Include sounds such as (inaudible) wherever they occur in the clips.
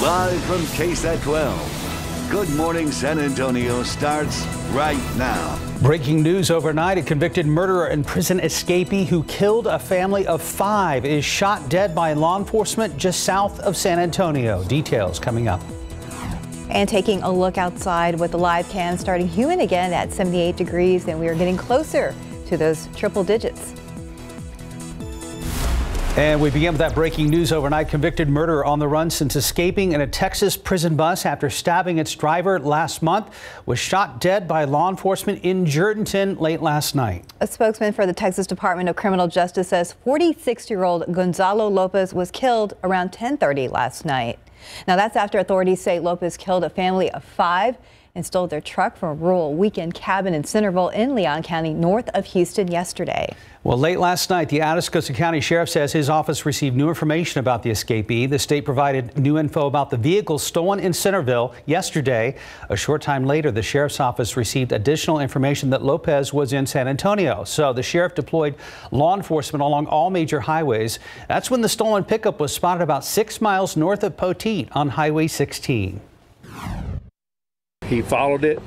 Live from KSAT 12. Good Morning San Antonio starts right now. Breaking news overnight a convicted murderer and prison escapee who killed a family of five is shot dead by law enforcement just south of San Antonio. Details coming up. And taking a look outside with the live cam starting human again at 78 degrees, and we are getting closer to those triple digits. And we begin with that breaking news overnight. Convicted murderer on the run since escaping in a Texas prison bus after stabbing its driver last month was shot dead by law enforcement in Jourdanton late last night. A spokesman for the Texas Department of Criminal Justice says 46-year-old Gonzalo Lopez was killed around 1030 last night. Now that's after authorities say Lopez killed a family of five and stole their truck from a rural weekend cabin in Centerville in Leon County north of Houston yesterday. Well, late last night, the Atascosa County Sheriff says his office received new information about the escapee. The state provided new info about the vehicle stolen in Centerville yesterday. A short time later, the Sheriff's office received additional information that Lopez was in San Antonio. So the Sheriff deployed law enforcement along all major highways. That's when the stolen pickup was spotted about six miles north of Poteet on Highway 16 he followed it.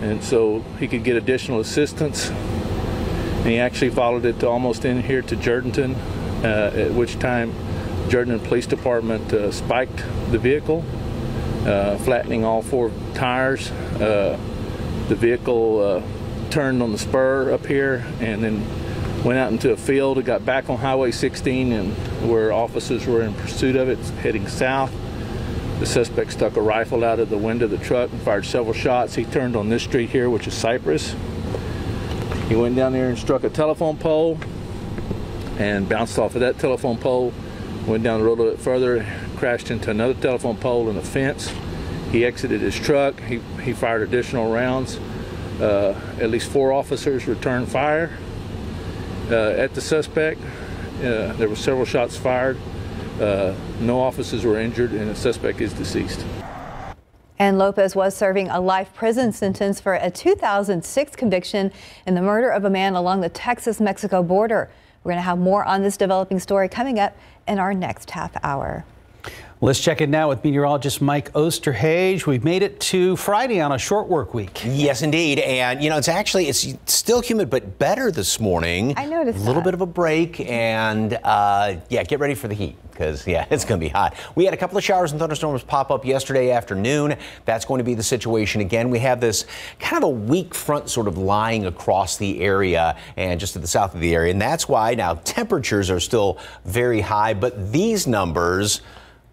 And so he could get additional assistance. And he actually followed it to almost in here to Jourdanton uh, at which time Jourdanton Police Department uh, spiked the vehicle uh, flattening all four tires. Uh, the vehicle uh, turned on the spur up here and then went out into a field it got back on highway 16 and where officers were in pursuit of it heading south the suspect stuck a rifle out of the window of the truck and fired several shots. He turned on this street here, which is Cypress. He went down there and struck a telephone pole and bounced off of that telephone pole, went down the road a little bit further, crashed into another telephone pole and a fence. He exited his truck. He, he fired additional rounds. Uh, at least four officers returned fire uh, at the suspect. Uh, there were several shots fired. Uh, no officers were injured, and the suspect is deceased. And Lopez was serving a life prison sentence for a 2006 conviction in the murder of a man along the Texas Mexico border. We're going to have more on this developing story coming up in our next half hour. Let's check it now with meteorologist Mike Osterhage. We've made it to Friday on a short work week. Yes, indeed. And, you know, it's actually, it's still humid, but better this morning. I noticed A little that. bit of a break. And, uh, yeah, get ready for the heat because, yeah, (laughs) it's going to be hot. We had a couple of showers and thunderstorms pop up yesterday afternoon. That's going to be the situation again. We have this kind of a weak front sort of lying across the area and just to the south of the area. And that's why now temperatures are still very high, but these numbers,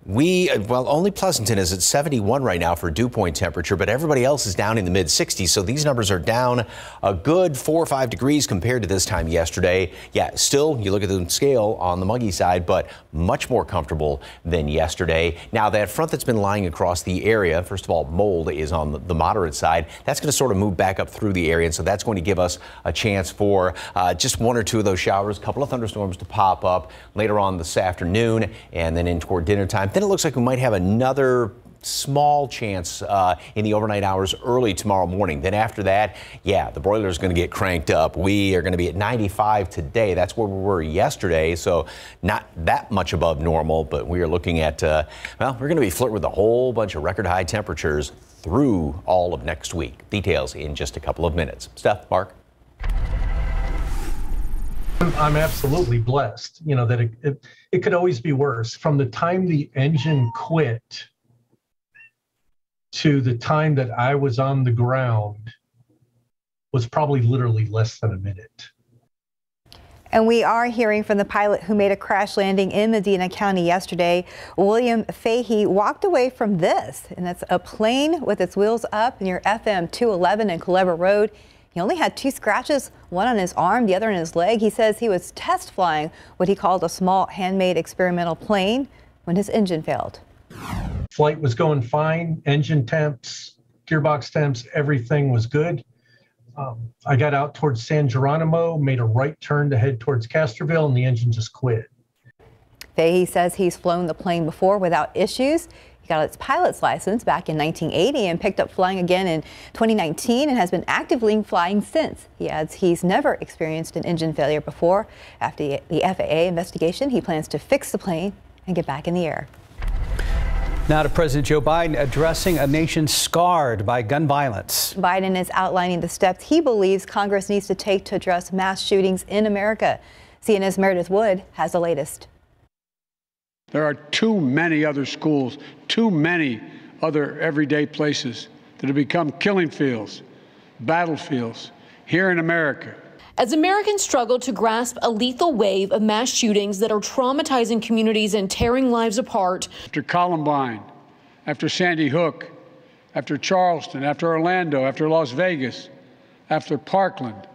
we, well, only Pleasanton is at 71 right now for dew point temperature, but everybody else is down in the mid 60s. So these numbers are down a good four or five degrees compared to this time yesterday. Yeah, still, you look at the scale on the muggy side, but much more comfortable than yesterday. Now, that front that's been lying across the area, first of all, mold is on the moderate side. That's going to sort of move back up through the area. And so that's going to give us a chance for uh, just one or two of those showers, a couple of thunderstorms to pop up later on this afternoon and then in toward dinner time. Then it looks like we might have another small chance uh, in the overnight hours early tomorrow morning. Then after that, yeah, the broiler is going to get cranked up. We are going to be at 95 today. That's where we were yesterday, so not that much above normal, but we are looking at, uh, well, we're going to be flirting with a whole bunch of record high temperatures through all of next week. Details in just a couple of minutes. Steph, Mark. I'm absolutely blessed, you know, that it, it, it could always be worse. From the time the engine quit to the time that I was on the ground was probably literally less than a minute. And we are hearing from the pilot who made a crash landing in Medina County yesterday. William Fahey walked away from this, and that's a plane with its wheels up near FM 211 and Culebra Road. He only had two scratches, one on his arm, the other on his leg. He says he was test flying what he called a small handmade experimental plane when his engine failed. Flight was going fine, engine temps, gearbox temps, everything was good. Um, I got out towards San Geronimo, made a right turn to head towards Castroville, and the engine just quit. Fahey says he's flown the plane before without issues. He got its pilot's license back in 1980 and picked up flying again in 2019 and has been actively flying since. He adds he's never experienced an engine failure before. After the FAA investigation, he plans to fix the plane and get back in the air. Now to President Joe Biden addressing a nation scarred by gun violence. Biden is outlining the steps he believes Congress needs to take to address mass shootings in America. CNN's Meredith Wood has the latest. There are too many other schools, too many other everyday places that have become killing fields, battlefields here in America. As Americans struggle to grasp a lethal wave of mass shootings that are traumatizing communities and tearing lives apart. After Columbine, after Sandy Hook, after Charleston, after Orlando, after Las Vegas, after Parkland,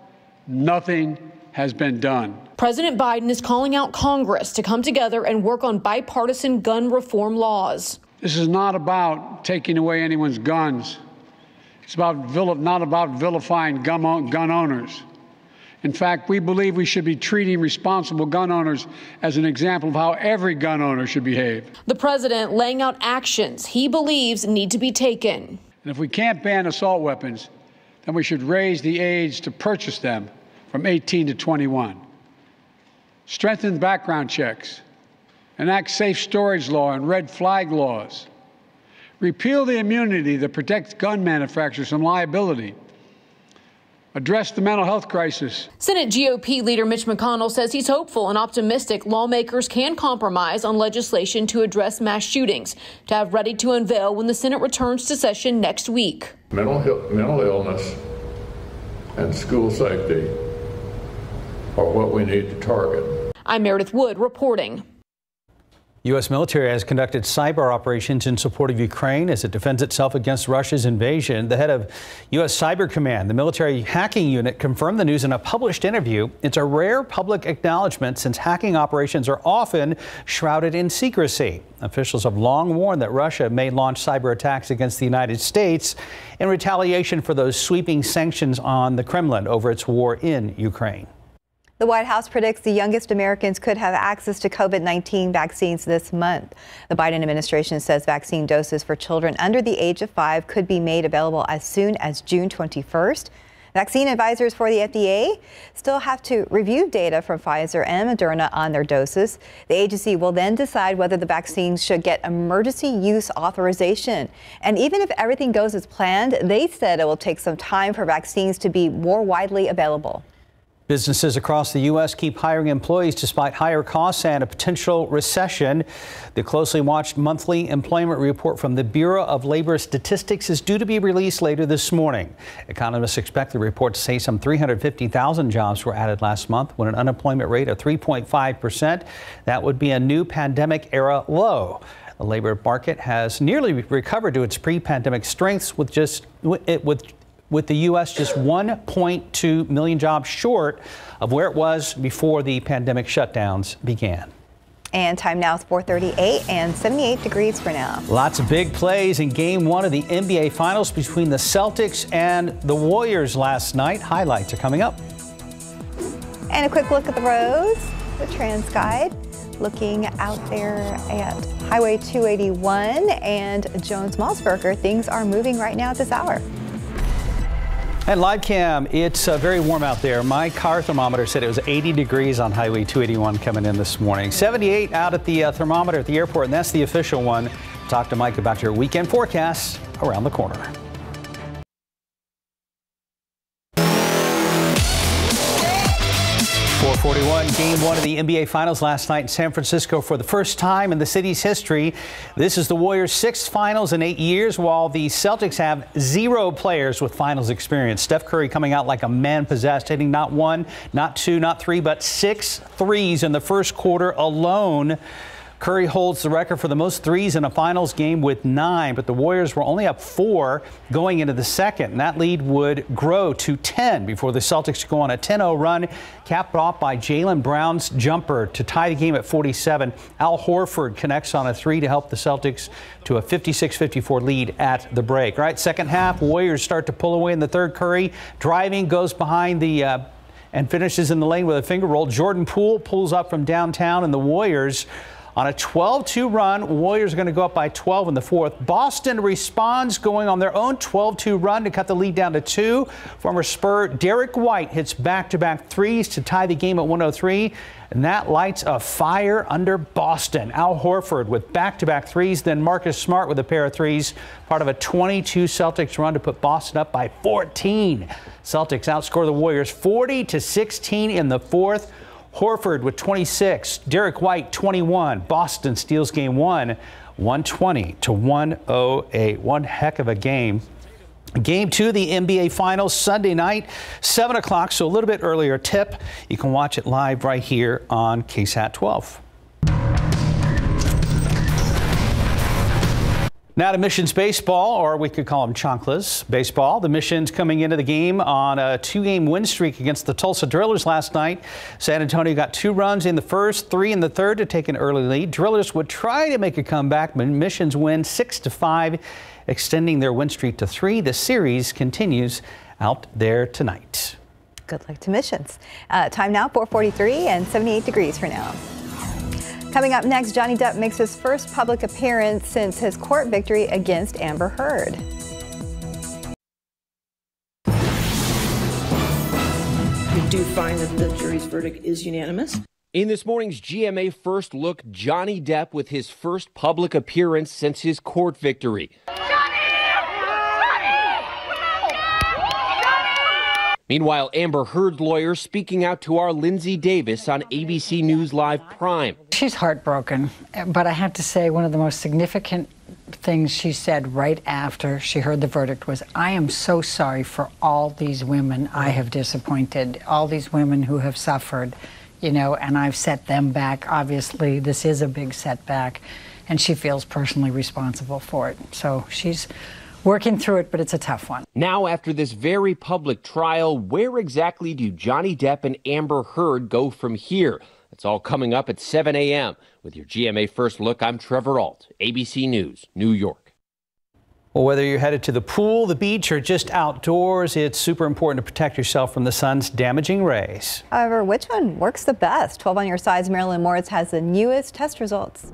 nothing has been done. President Biden is calling out Congress to come together and work on bipartisan gun reform laws. This is not about taking away anyone's guns. It's about not about vilifying gun, gun owners. In fact, we believe we should be treating responsible gun owners as an example of how every gun owner should behave. The president laying out actions he believes need to be taken. And if we can't ban assault weapons, then we should raise the age to purchase them from 18 to 21. Strengthen background checks, enact safe storage law and red flag laws, repeal the immunity that protects gun manufacturers from liability address the mental health crisis. Senate GOP leader Mitch McConnell says he's hopeful and optimistic lawmakers can compromise on legislation to address mass shootings to have ready to unveil when the Senate returns to session next week. Mental, mental illness and school safety are what we need to target. I'm Meredith Wood reporting. U.S. military has conducted cyber operations in support of Ukraine as it defends itself against Russia's invasion. The head of U.S. Cyber Command, the military hacking unit, confirmed the news in a published interview. It's a rare public acknowledgement since hacking operations are often shrouded in secrecy. Officials have long warned that Russia may launch cyber attacks against the United States in retaliation for those sweeping sanctions on the Kremlin over its war in Ukraine. The White House predicts the youngest Americans could have access to COVID 19 vaccines this month. The Biden administration says vaccine doses for children under the age of five could be made available as soon as June 21st. Vaccine advisors for the FDA still have to review data from Pfizer and Moderna on their doses. The agency will then decide whether the vaccines should get emergency use authorization. And even if everything goes as planned, they said it will take some time for vaccines to be more widely available. Businesses across the U.S. keep hiring employees despite higher costs and a potential recession. The closely watched monthly employment report from the Bureau of Labor Statistics is due to be released later this morning. Economists expect the report to say some 350,000 jobs were added last month with an unemployment rate of 3.5 percent. That would be a new pandemic era low. The labor market has nearly recovered to its pre-pandemic strengths with just with with the U.S. just 1.2 million jobs short of where it was before the pandemic shutdowns began. And time now is 438 and 78 degrees for now. Lots of big plays in game one of the NBA Finals between the Celtics and the Warriors last night. Highlights are coming up. And a quick look at the roads, the TransGuide. Looking out there at Highway 281 and Jones Maltsberger, things are moving right now at this hour. And live cam, it's uh, very warm out there. My car thermometer said it was 80 degrees on Highway 281 coming in this morning. 78 out at the uh, thermometer at the airport, and that's the official one. Talk to Mike about your weekend forecast around the corner. 441 game one of the NBA Finals last night in San Francisco for the first time in the city's history. This is the Warriors' sixth finals in eight years, while the Celtics have zero players with finals experience. Steph Curry coming out like a man possessed, hitting not one, not two, not three, but six threes in the first quarter alone. Curry holds the record for the most threes in a finals game with nine, but the Warriors were only up four going into the second, and that lead would grow to 10 before the Celtics go on a 10 0 run, capped off by Jaylen Brown's jumper to tie the game at 47. Al Horford connects on a three to help the Celtics to a 56 54 lead at the break. All right, second half, Warriors start to pull away in the third. Curry driving, goes behind the uh, and finishes in the lane with a finger roll. Jordan Poole pulls up from downtown, and the Warriors On a 12-2 run, Warriors are going to go up by 12 in the fourth. Boston responds, going on their own 12-2 run to cut the lead down to two. Former Spur Derrick White hits back-to-back threes to tie the game at 103. And that lights a fire under Boston. Al Horford with back to back threes, then Marcus Smart with a pair of threes, part of a 22 Celtics run to put Boston up by 14. Celtics outscore the Warriors 40 to 16 in the fourth. Horford with 26, Derrick White 21. Boston steals game one, 120 to 108. One heck of a game. Game two, the NBA Finals, Sunday night, 7 o'clock, so a little bit earlier tip. You can watch it live right here on KSAT 12. Now to Missions Baseball, or we could call them Chanclas Baseball. The Missions coming into the game on a two-game win streak against the Tulsa Drillers last night. San Antonio got two runs in the first, three in the third to take an early lead. Drillers would try to make a comeback, but Missions win six to five extending their win streak to three. The series continues out there tonight. Good luck to missions. Uh, time now 443 and 78 degrees for now. Coming up next, Johnny Depp makes his first public appearance since his court victory against Amber Heard. We do find that the jury's verdict is unanimous. In this morning's GMA First Look, Johnny Depp with his first public appearance since his court victory. Meanwhile, Amber Heard's lawyer speaking out to our Lindsay Davis on ABC News Live Prime. She's heartbroken, but I have to say, one of the most significant things she said right after she heard the verdict was, I am so sorry for all these women I have disappointed, all these women who have suffered, you know, and I've set them back. Obviously, this is a big setback, and she feels personally responsible for it. So she's working through it, but it's a tough one. Now, after this very public trial, where exactly do Johnny Depp and Amber Heard go from here? It's all coming up at 7 a.m. With your GMA First Look, I'm Trevor Ault, ABC News, New York. Well, whether you're headed to the pool, the beach, or just outdoors, it's super important to protect yourself from the sun's damaging rays. However, which one works the best? 12 on your sides, Marilyn Moritz has the newest test results.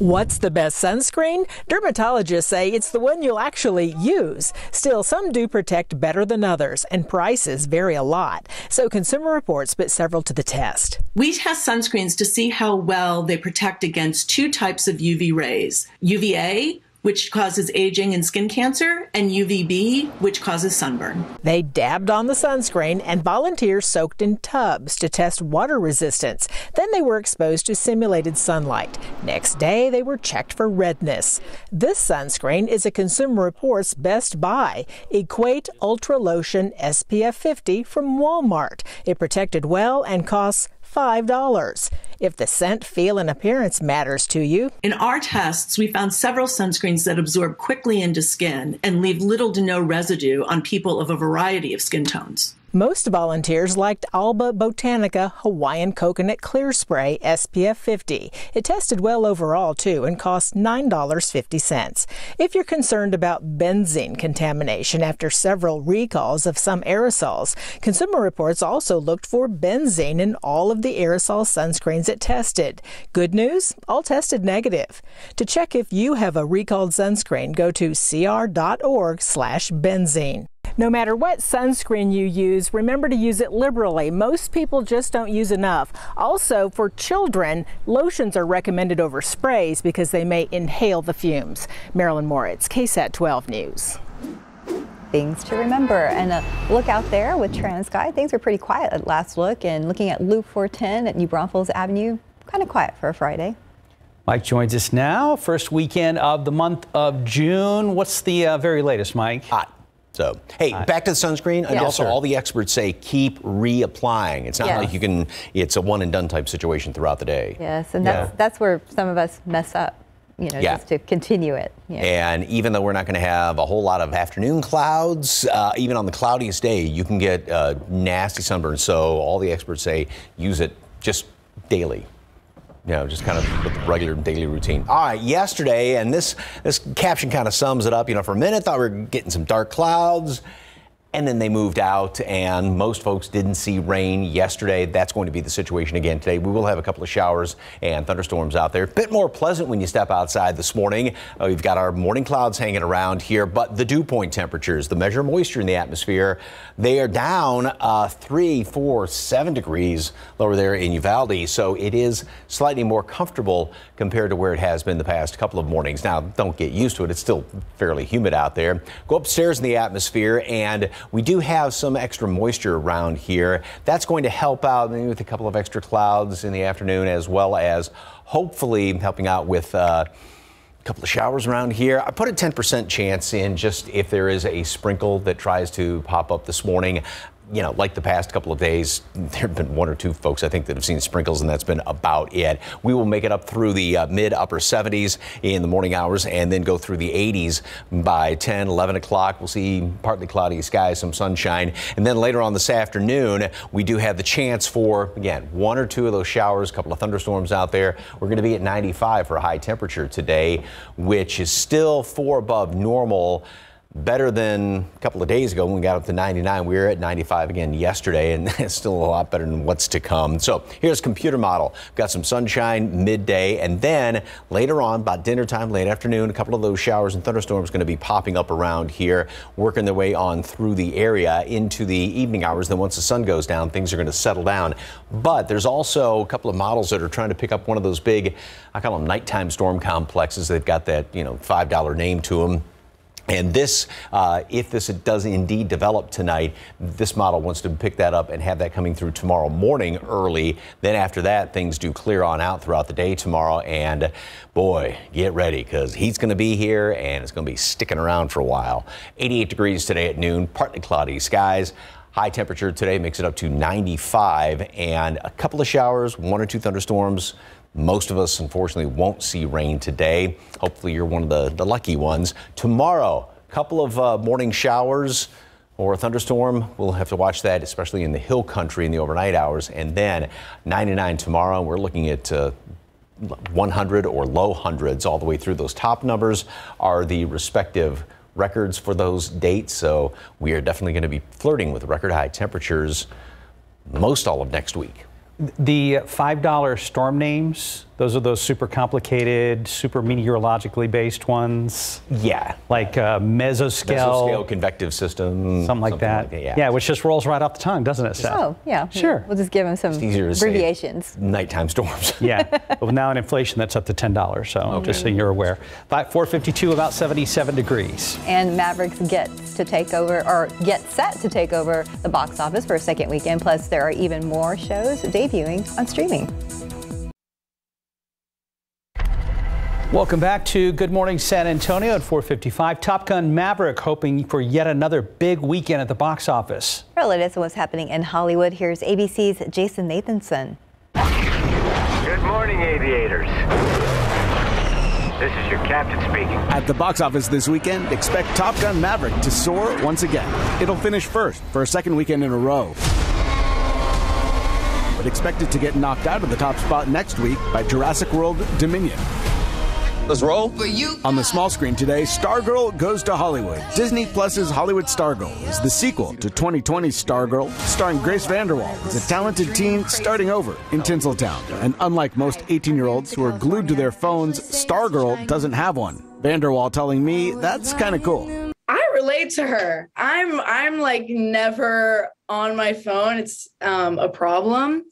What's the best sunscreen? Dermatologists say it's the one you'll actually use. Still, some do protect better than others, and prices vary a lot. So, Consumer Reports put several to the test. We test sunscreens to see how well they protect against two types of UV rays UVA, which causes aging and skin cancer, and UVB, which causes sunburn. They dabbed on the sunscreen, and volunteers soaked in tubs to test water resistance. Then they were exposed to simulated sunlight. Next day, they were checked for redness. This sunscreen is a Consumer Reports best buy Equate Ultra Lotion SPF 50 from Walmart. It protected well and costs $5. If the scent, feel, and appearance matters to you. In our tests, we found several sunscreens that absorb quickly into skin and leave little to no residue on people of a variety of skin tones. Most volunteers liked Alba Botanica Hawaiian Coconut Clear Spray SPF 50. It tested well overall, too, and cost $9.50. If you're concerned about benzene contamination after several recalls of some aerosols, Consumer Reports also looked for benzene in all of the aerosol sunscreens it tested. Good news? All tested negative. To check if you have a recalled sunscreen, go to cr.org/benzene. No matter what sunscreen you use, remember to use it liberally. Most people just don't use enough. Also, for children, lotions are recommended over sprays because they may inhale the fumes. Marilyn Moritz, KSAT 12 News. Things to remember and a look out there with TransGuide. Things were pretty quiet at last look and looking at Loop 410 at New Braunfels Avenue, kind of quiet for a Friday. Mike joins us now. First weekend of the month of June. What's the uh, very latest, Mike? Hot. So, hey, uh, back to the sunscreen. And also, all the experts say keep reapplying. It's not yes. like you can, it's a one and done type situation throughout the day. Yes, and that's, yeah. that's where some of us mess up. You know, yeah. just to continue it. Yeah. And even though we're not going to have a whole lot of afternoon clouds, uh, even on the cloudiest day, you can get uh, nasty sunburn. So all the experts say use it just daily you know, just kind of with the regular daily routine. All right, yesterday, and this this caption kind of sums it up. You know, for a minute, thought we were getting some dark clouds, and then they moved out, and most folks didn't see rain yesterday. That's going to be the situation again today. We will have a couple of showers and thunderstorms out there. A bit more pleasant when you step outside this morning. Uh, we've got our morning clouds hanging around here, but the dew point temperatures, the measure of moisture in the atmosphere, they are down uh, three, four, seven degrees lower there in Uvalde. So it is slightly more comfortable compared to where it has been the past couple of mornings. Now, don't get used to it. It's still fairly humid out there. Go upstairs in the atmosphere and we do have some extra moisture around here. That's going to help out maybe with a couple of extra clouds in the afternoon, as well as hopefully helping out with. Uh, a couple of showers around here. I put a 10% chance in just if there is a sprinkle that tries to pop up this morning you know, like the past couple of days, (laughs) there have been one or two folks I think that have seen sprinkles, and that's been about it. We will make it up through the uh, mid upper 70s in the morning hours and then go through the 80s by 10, 11 o'clock. We'll see partly cloudy skies, some sunshine. And then later on this afternoon, we do have the chance for, again, one or two of those showers, a couple of thunderstorms out there. We're going to be at 95 for a high temperature today, which is still four above normal better than a couple of days ago when we got up to 99. We were at 95 again yesterday, and (laughs) it's still a lot better than what's to come. So here's computer model. Got some sunshine midday, and then later on, about dinner time, late afternoon, a couple of those showers and thunderstorms going to be popping up around here, working their way on through the area into the evening hours. Then once the sun goes down, things are going to settle down. But there's also a couple of models that are trying to pick up one of those big, I call them nighttime storm complexes. They've got that, you know, $5 name to them and this, uh, if this does indeed develop tonight, this model wants to pick that up and have that coming through tomorrow morning early. Then after that, things do clear on out throughout the day tomorrow. And boy, get ready because he's going to be here and it's going to be sticking around for a while. 88 degrees today at noon, partly cloudy skies. High temperature today makes it up to 95 and a couple of showers, one or two thunderstorms most of us, unfortunately, won't see rain today. Hopefully, you're one of the, the lucky ones. Tomorrow, a couple of uh, morning showers or a thunderstorm. We'll have to watch that, especially in the hill country in the overnight hours. And then 99 tomorrow. We're looking at uh, 100 or low hundreds all the way through. Those top numbers are the respective records for those dates. So we are definitely going to be flirting with record high temperatures most all of next week. The $5 storm names, those are those super complicated, super meteorologically based ones. Yeah. Like uh, mesoscale. Mesoscale convective system. Something like something that. Like that yeah. yeah. which just rolls right off the tongue, doesn't it, Seth? Oh, yeah. Sure. We'll just give them some abbreviations. Nighttime storms. (laughs) yeah. But now in inflation, that's up to $10. So okay. just so you're aware. 452, about 77 degrees. And Mavericks gets to take over, or get set to take over the box office for a second weekend. Plus, there are even more shows debuting on streaming. Welcome back to Good Morning San Antonio at 455. Top Gun Maverick hoping for yet another big weekend at the box office. Well, it is what's happening in Hollywood. Here's ABC's Jason Nathanson. Good morning, aviators. This is your captain speaking. At the box office this weekend, expect Top Gun Maverick to soar once again. It'll finish first for a second weekend in a row. But expect it to get knocked out of the top spot next week by Jurassic World Dominion. Let's roll. On the small screen today, Stargirl Goes to Hollywood. Disney Plus's Hollywood Stargirl is the sequel to 2020's Stargirl, starring Grace VanderWaal as a talented teen starting over in Tinseltown. And unlike most 18 year olds who are glued to their phones, Stargirl doesn't have one. VanderWaal telling me that's kind of cool. I relate to her. I'm I'm like never on my phone. It's um, a problem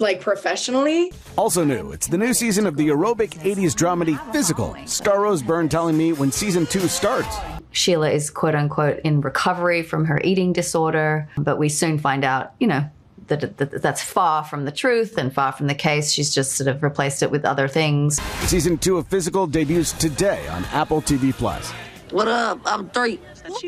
like professionally. Also new, it's the new season of the aerobic 80s dramedy Physical. Star Rose Byrne telling me when season two starts. Sheila is quote unquote in recovery from her eating disorder, but we soon find out, you know, that, that, that's far from the truth and far from the case. She's just sort of replaced it with other things. Season two of Physical debuts today on Apple TV Plus. What up? I'm three.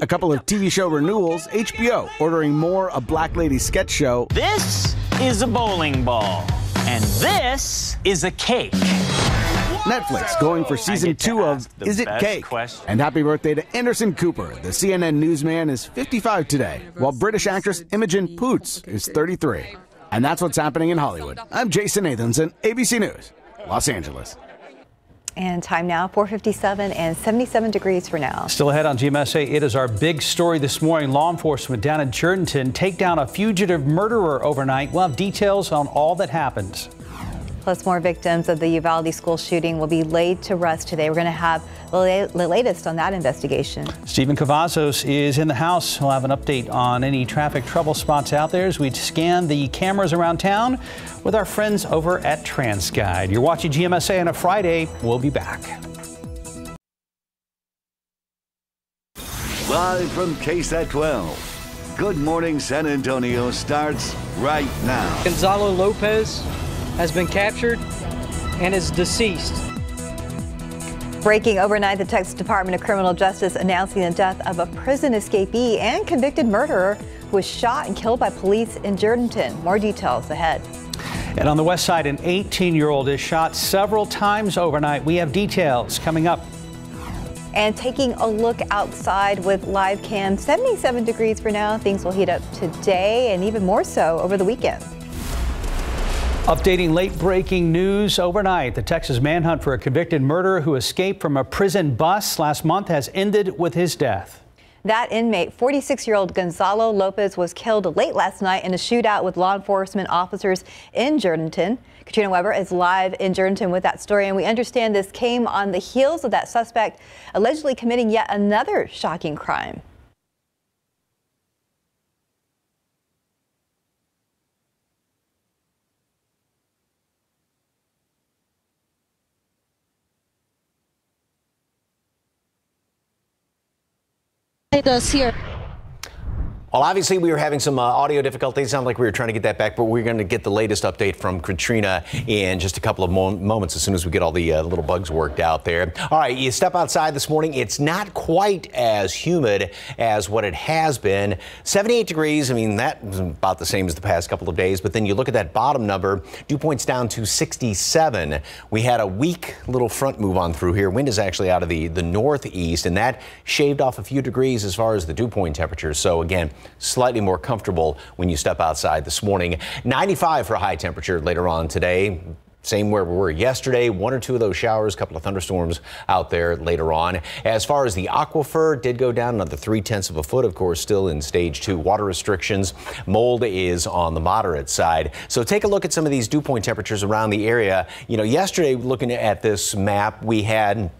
A couple of TV show renewals. HBO ordering more A Black Lady sketch show. This is a bowling ball, and this is a cake. Netflix going for season two of Is It Cake? Question. And happy birthday to Anderson Cooper. The CNN newsman is 55 today, while British actress Imogen Poots is 33. And that's what's happening in Hollywood. I'm Jason Nathanson, ABC News, Los Angeles. And time now 457 and 77 degrees for now. Still ahead on GMSA, it is our big story this morning. Law enforcement down in Jourdanton take down a fugitive murderer overnight. We'll have details on all that happened. Plus, more victims of the Uvalde school shooting will be laid to rest today. We're going to have the latest on that investigation. Stephen Cavazos is in the house. We'll have an update on any traffic trouble spots out there as we scan the cameras around town with our friends over at TransGuide. You're watching GMSA on a Friday. We'll be back. Live from KSAT 12. Good Morning San Antonio starts right now. Gonzalo Lopez has been captured and is deceased. Breaking overnight, the Texas Department of Criminal Justice announcing the death of a prison escapee and convicted murderer who was shot and killed by police in Jourdanton. More details ahead. And on the west side, an 18 year old is shot several times overnight. We have details coming up. And taking a look outside with live cam, 77 degrees for now. Things will heat up today and even more so over the weekend. Updating late breaking news overnight. The Texas manhunt for a convicted murderer who escaped from a prison bus last month has ended with his death. That inmate, 46 year old Gonzalo Lopez, was killed late last night in a shootout with law enforcement officers in Jourdanton. Katrina Weber is live in Jourdanton with that story, and we understand this came on the heels of that suspect allegedly committing yet another shocking crime. Us here. Well, obviously, we were having some uh, audio difficulties. Sound like we were trying to get that back, but we're going to get the latest update from Katrina in just a couple of mo moments as soon as we get all the uh, little bugs worked out there. All right, you step outside this morning. It's not quite as humid as what it has been. 78 degrees. I mean, that was about the same as the past couple of days. But then you look at that bottom number, dew point's down to 67. We had a weak little front move on through here. Wind is actually out of the, the northeast, and that shaved off a few degrees as far as the dew point temperature. So again, slightly more comfortable when you step outside this morning. 95 for a high temperature later on today. Same where we were yesterday. One or two of those showers, a couple of thunderstorms out there later on. As far as the aquifer, did go down another three tenths of a foot, of course, still in stage two water restrictions. Mold is on the moderate side. So take a look at some of these dew point temperatures around the area. You know, yesterday, looking at this map, we had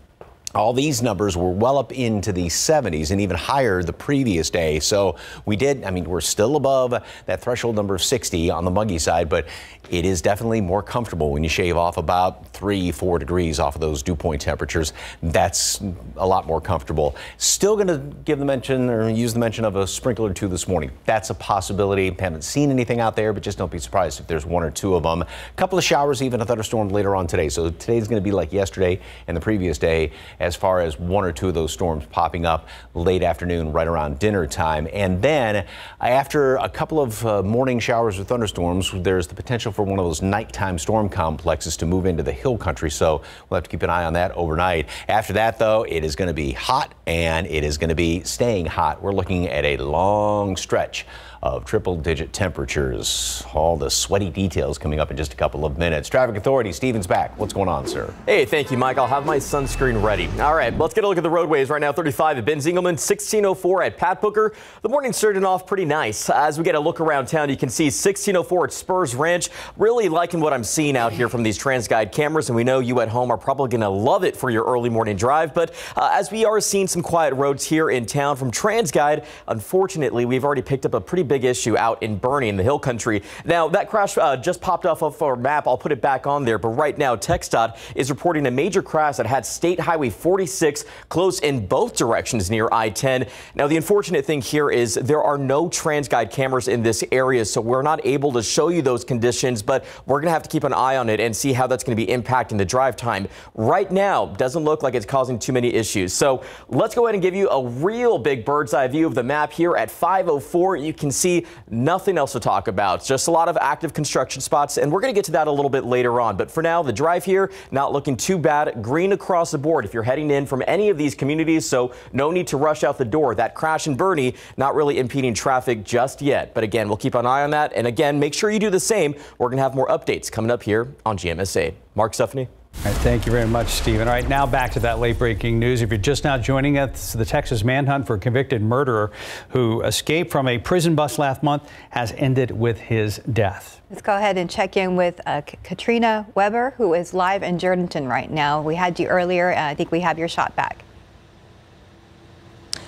all these numbers were well up into the 70s and even higher the previous day. So we did, I mean, we're still above that threshold number of 60 on the muggy side, but it is definitely more comfortable when you shave off about three, four degrees off of those dew point temperatures. That's a lot more comfortable. Still going to give the mention or use the mention of a sprinkler or two this morning. That's a possibility. Haven't seen anything out there, but just don't be surprised if there's one or two of them. A couple of showers, even a thunderstorm later on today. So today's going to be like yesterday and the previous day as far as one or two of those storms popping up late afternoon, right around dinner time. And then after a couple of uh, morning showers or thunderstorms, there's the potential for one of those nighttime storm complexes to move into the hill country. So we'll have to keep an eye on that overnight. After that, though, it is going to be hot and it is going to be staying hot. We're looking at a long stretch of triple digit temperatures. All the sweaty details coming up in just a couple of minutes. Traffic Authority, Stevens back. What's going on, sir? Hey, thank you, Mike. I'll have my sunscreen ready. All right, let's get a look at the roadways right now. 35 at Binz-Engleman, 1604 at Pat Booker. The morning starting off pretty nice. As we get a look around town, you can see 1604 at Spurs Ranch. Really liking what I'm seeing out here from these TransGuide cameras, and we know you at home are probably going to love it for your early morning drive. But uh, as we are seeing some quiet roads here in town from TransGuide, unfortunately, we've already picked up a pretty big issue out in Boerne in the hill country. Now, that crash uh, just popped off of our map. I'll put it back on there. But right now, TxDOT is reporting a major crash that had State Highway 46 closed in both directions near I-10. Now, the unfortunate thing here is there are no TransGuide cameras in this area, so we're not able to show you those conditions, but we're going to have to keep an eye on it and see how that's going to be impacting the drive time. Right now, doesn't look like it's causing too many issues. So let's go ahead and give you a real big bird's eye view of the map here at 504. You can see nothing else to talk about. Just a lot of active construction spots, and we're going to get to that a little bit later on. But for now, the drive here not looking too bad. Green across the board if you're heading in from any of these communities, so no need to rush out the door. That crash in Boerne not really impeding traffic just yet. But again, we'll keep an eye on that. And again, make sure you do the same. We're going to have more updates coming up here on GMSA. Mark Stephanie. Right, thank you very much, Stephen. All right, now back to that late breaking news. If you're just now joining us, the Texas manhunt for a convicted murderer who escaped from a prison bus last month has ended with his death. Let's go ahead and check in with uh, Katrina Weber, who is live in Jourdanton right now. We had you earlier. Uh, I think we have your shot back.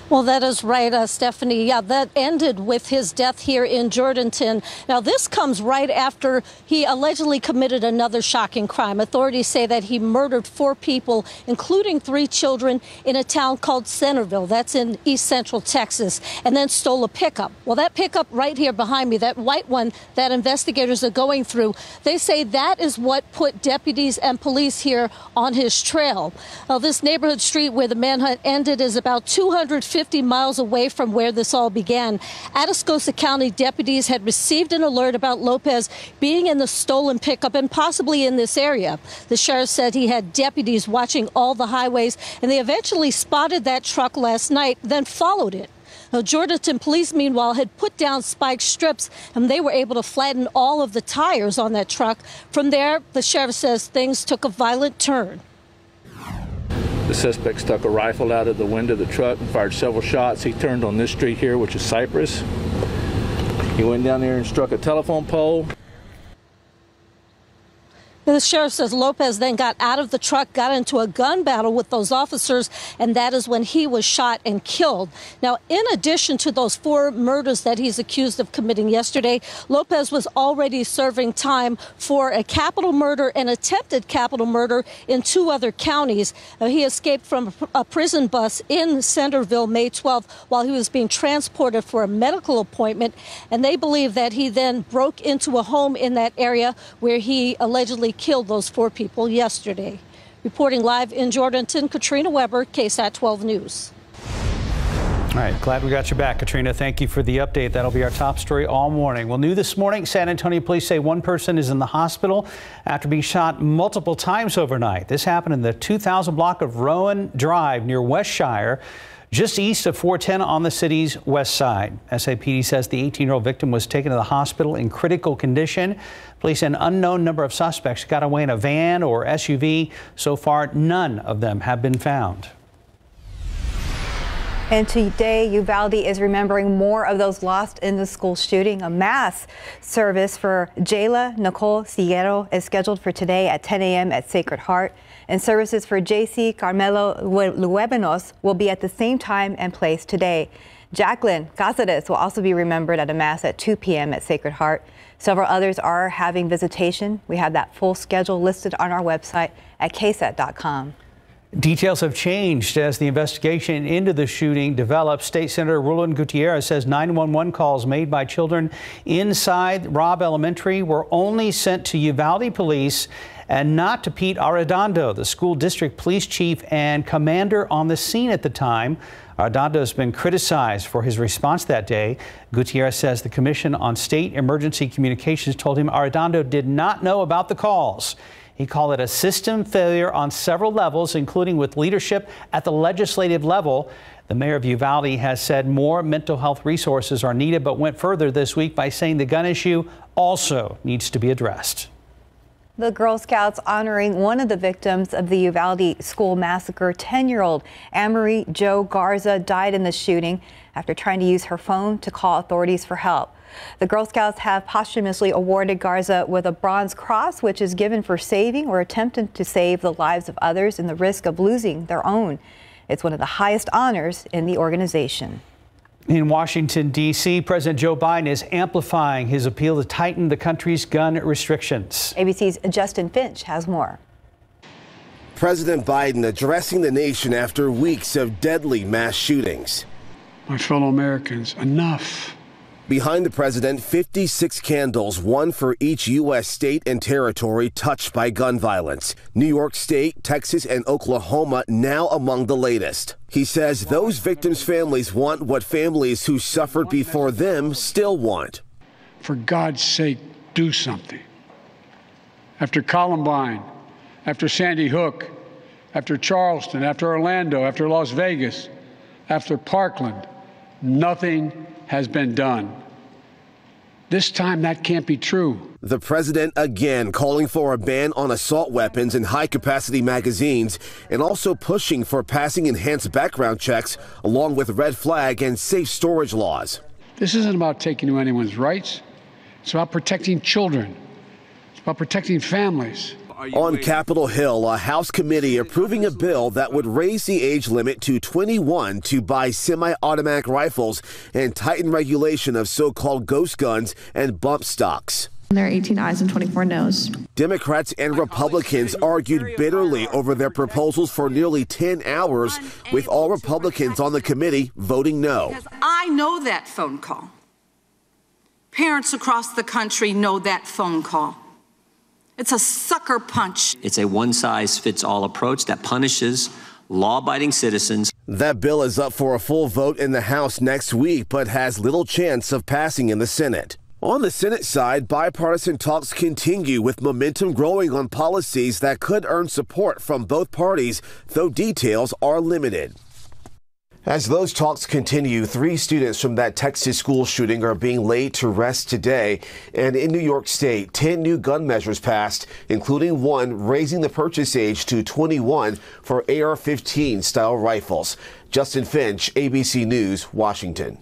Well, that is right, uh, Stephanie. Yeah, that ended with his death here in Jourdanton. Now, this comes right after he allegedly committed another shocking crime. Authorities say that he murdered four people, including three children, in a town called Centerville. That's in east central Texas, and then stole a pickup. Well, that pickup right here behind me, that white one that investigators are going through, they say that is what put deputies and police here on his trail. Now, this neighborhood street where the manhunt ended is about 250 50 miles away from where this all began. Atascosa County deputies had received an alert about Lopez being in the stolen pickup and possibly in this area. The sheriff said he had deputies watching all the highways, and they eventually spotted that truck last night, then followed it. Now, Jourdanton police, meanwhile, had put down spike strips and they were able to flatten all of the tires on that truck. From there, the sheriff says things took a violent turn. The suspect stuck a rifle out of the window of the truck and fired several shots. He turned on this street here, which is Cypress. He went down there and struck a telephone pole. The sheriff says Lopez then got out of the truck, got into a gun battle with those officers, and that is when he was shot and killed. Now, in addition to those four murders that he's accused of committing yesterday, Lopez was already serving time for a capital murder and attempted capital murder in two other counties. Uh, he escaped from a prison bus in Centerville May 12th while he was being transported for a medical appointment, and they believe that he then broke into a home in that area where he allegedly killed those four people yesterday. Reporting live in Jourdanton, Katrina Weber, KSAT 12 News. All right, glad we got you back, Katrina. Thank you for the update. That'll be our top story all morning. Well, new this morning, San Antonio police say one person is in the hospital after being shot multiple times overnight. This happened in the 2000 block of Rowan Drive near Westshire just east of 410 on the city's west side. SAPD says the 18 year old victim was taken to the hospital in critical condition. Police an unknown number of suspects got away in a van or SUV. So far, none of them have been found. And today, Uvalde is remembering more of those lost in the school shooting. A mass service for Jailah Nicole Silguero is scheduled for today at 10 a.m. at Sacred Heart and services for Jayce Carmelo Luevanos will be at the same time and place today. Jacklyn Cazares will also be remembered at a Mass at 2 p.m. at Sacred Heart. Several others are having visitation. We have that full schedule listed on our website at ksat.com. Details have changed as the investigation into the shooting develops. State Senator Roland Gutierrez says 911 calls made by children inside Robb Elementary were only sent to Uvalde police and not to Pete Arredondo, the school district police chief and commander on the scene at the time. Arredondo has been criticized for his response that day. Gutierrez says the Commission on State Emergency Communications told him Arredondo did not know about the calls. He called it a system failure on several levels, including with leadership at the legislative level. The mayor of Uvalde has said more mental health resources are needed, but went further this week by saying the gun issue also needs to be addressed. The Girl Scouts honoring one of the victims of the Uvalde school massacre. 10 year old Amerie Jo Garza died in the shooting after trying to use her phone to call authorities for help. The Girl Scouts have posthumously awarded Garza with a Bronze Cross, which is given for saving or attempting to save the lives of others in the risk of losing their own. It's one of the highest honors in the organization. In Washington, D.C., President Joe Biden is amplifying his appeal to tighten the country's gun restrictions. ABC's Justin Finch has more. President Biden addressing the nation after weeks of deadly mass shootings. My fellow Americans, enough. Behind the president, 56 candles, one for each U.S. state and territory touched by gun violence. New York State, Texas, and Oklahoma now among the latest. He says those victims' families want what families who suffered before them still want. For God's sake, do something. After Columbine, after Sandy Hook, after Charleston, after Orlando, after Las Vegas, after Parkland, nothing has been done. This time that can't be true. The president again calling for a ban on assault weapons and high capacity magazines and also pushing for passing enhanced background checks along with red flag and safe storage laws. This isn't about taking away anyone's rights. It's about protecting children. It's about protecting families. On Capitol Hill, a House committee approving a bill that would raise the age limit to 21 to buy semi automatic rifles and tighten regulation of so called ghost guns and bump stocks. There are 18 ayes and 24 noes. Democrats and Republicans argued bitterly over their proposals for nearly 10 hours, with all Republicans on the committee voting no. I know that phone call. Parents across the country know that phone call. It's a sucker punch. It's a one size fits all approach that punishes law abiding citizens. That bill is up for a full vote in the House next week, but has little chance of passing in the Senate. On the Senate side, bipartisan talks continue with momentum growing on policies that could earn support from both parties, though details are limited. As those talks continue, three students from that Texas school shooting are being laid to rest today. And in New York State, 10 new gun measures passed, including one raising the purchase age to 21 for AR 15 style rifles. Justin Finch, ABC News, Washington.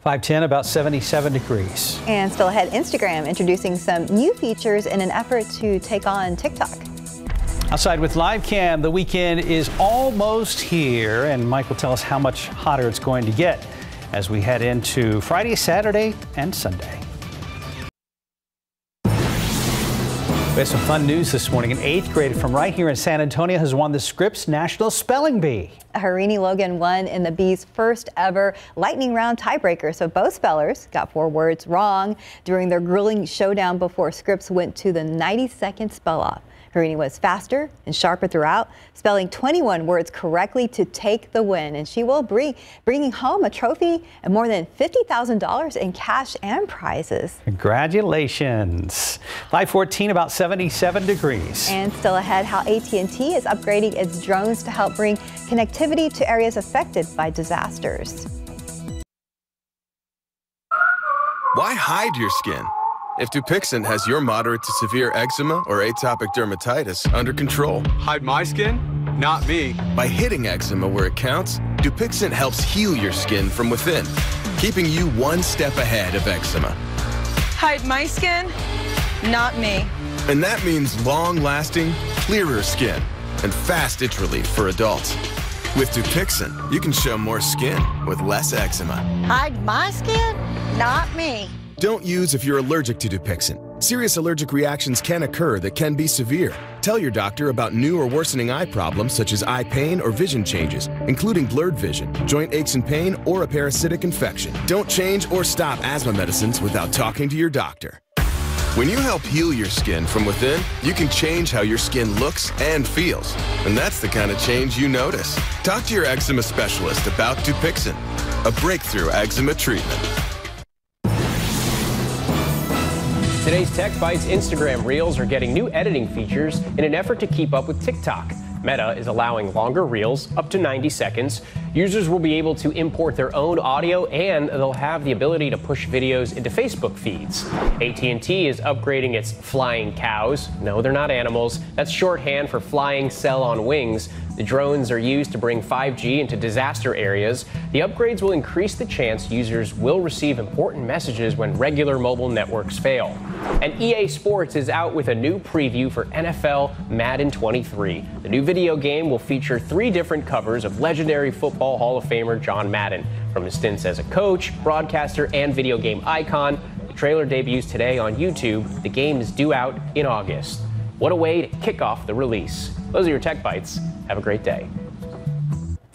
510, about 77 degrees. And still ahead, Instagram introducing some new features in an effort to take on TikTok. Outside with live cam, the weekend is almost here, and Mike will tell us how much hotter it's going to get as we head into Friday, Saturday, and Sunday. We have some fun news this morning. An eighth grader from right here in San Antonio has won the Scripps National Spelling Bee. Harini Logan won in the Bee's first ever lightning round tiebreaker. So both spellers got four words wrong during their grueling showdown before Scripps went to the 90 second spell off. Harini was faster and sharper throughout, spelling 21 words correctly to take the win. And she will bring bringing home a trophy and more than $50,000 in cash and prizes. Congratulations. 514, about 77 degrees. And still ahead, how AT&T is upgrading its drones to help bring connectivity to areas affected by disasters. Why hide your skin? If Dupixent has your moderate to severe eczema or atopic dermatitis under control. Hide my skin? Not me. By hitting eczema where it counts, Dupixent helps heal your skin from within, keeping you one step ahead of eczema. Hide my skin? Not me. And that means long-lasting, clearer skin and fast itch relief for adults. With Dupixent, you can show more skin with less eczema. Hide my skin? Not me. Don't use if you're allergic to Dupixent. Serious allergic reactions can occur that can be severe. Tell your doctor about new or worsening eye problems such as eye pain or vision changes, including blurred vision, joint aches and pain, or a parasitic infection. Don't change or stop asthma medicines without talking to your doctor. When you help heal your skin from within, you can change how your skin looks and feels. And that's the kind of change you notice. Talk to your eczema specialist about Dupixent, a breakthrough eczema treatment. Today's Tech Bites Instagram Reels are getting new editing features in an effort to keep up with TikTok. Meta is allowing longer reels, up to 90 seconds. Users will be able to import their own audio and they'll have the ability to push videos into Facebook feeds. AT&T is upgrading its flying cows. No, they're not animals. That's shorthand for flying cell on wings. The drones are used to bring 5G into disaster areas. The upgrades will increase the chance users will receive important messages when regular mobile networks fail. And EA Sports is out with a new preview for NFL Madden 23. The new video game will feature three different covers of legendary Football Hall of Famer John Madden. From his stints as a coach, broadcaster, and video game icon, the trailer debuts today on YouTube. The game is due out in August. What a way to kick off the release. Those are your Tech Bites. Have a great day.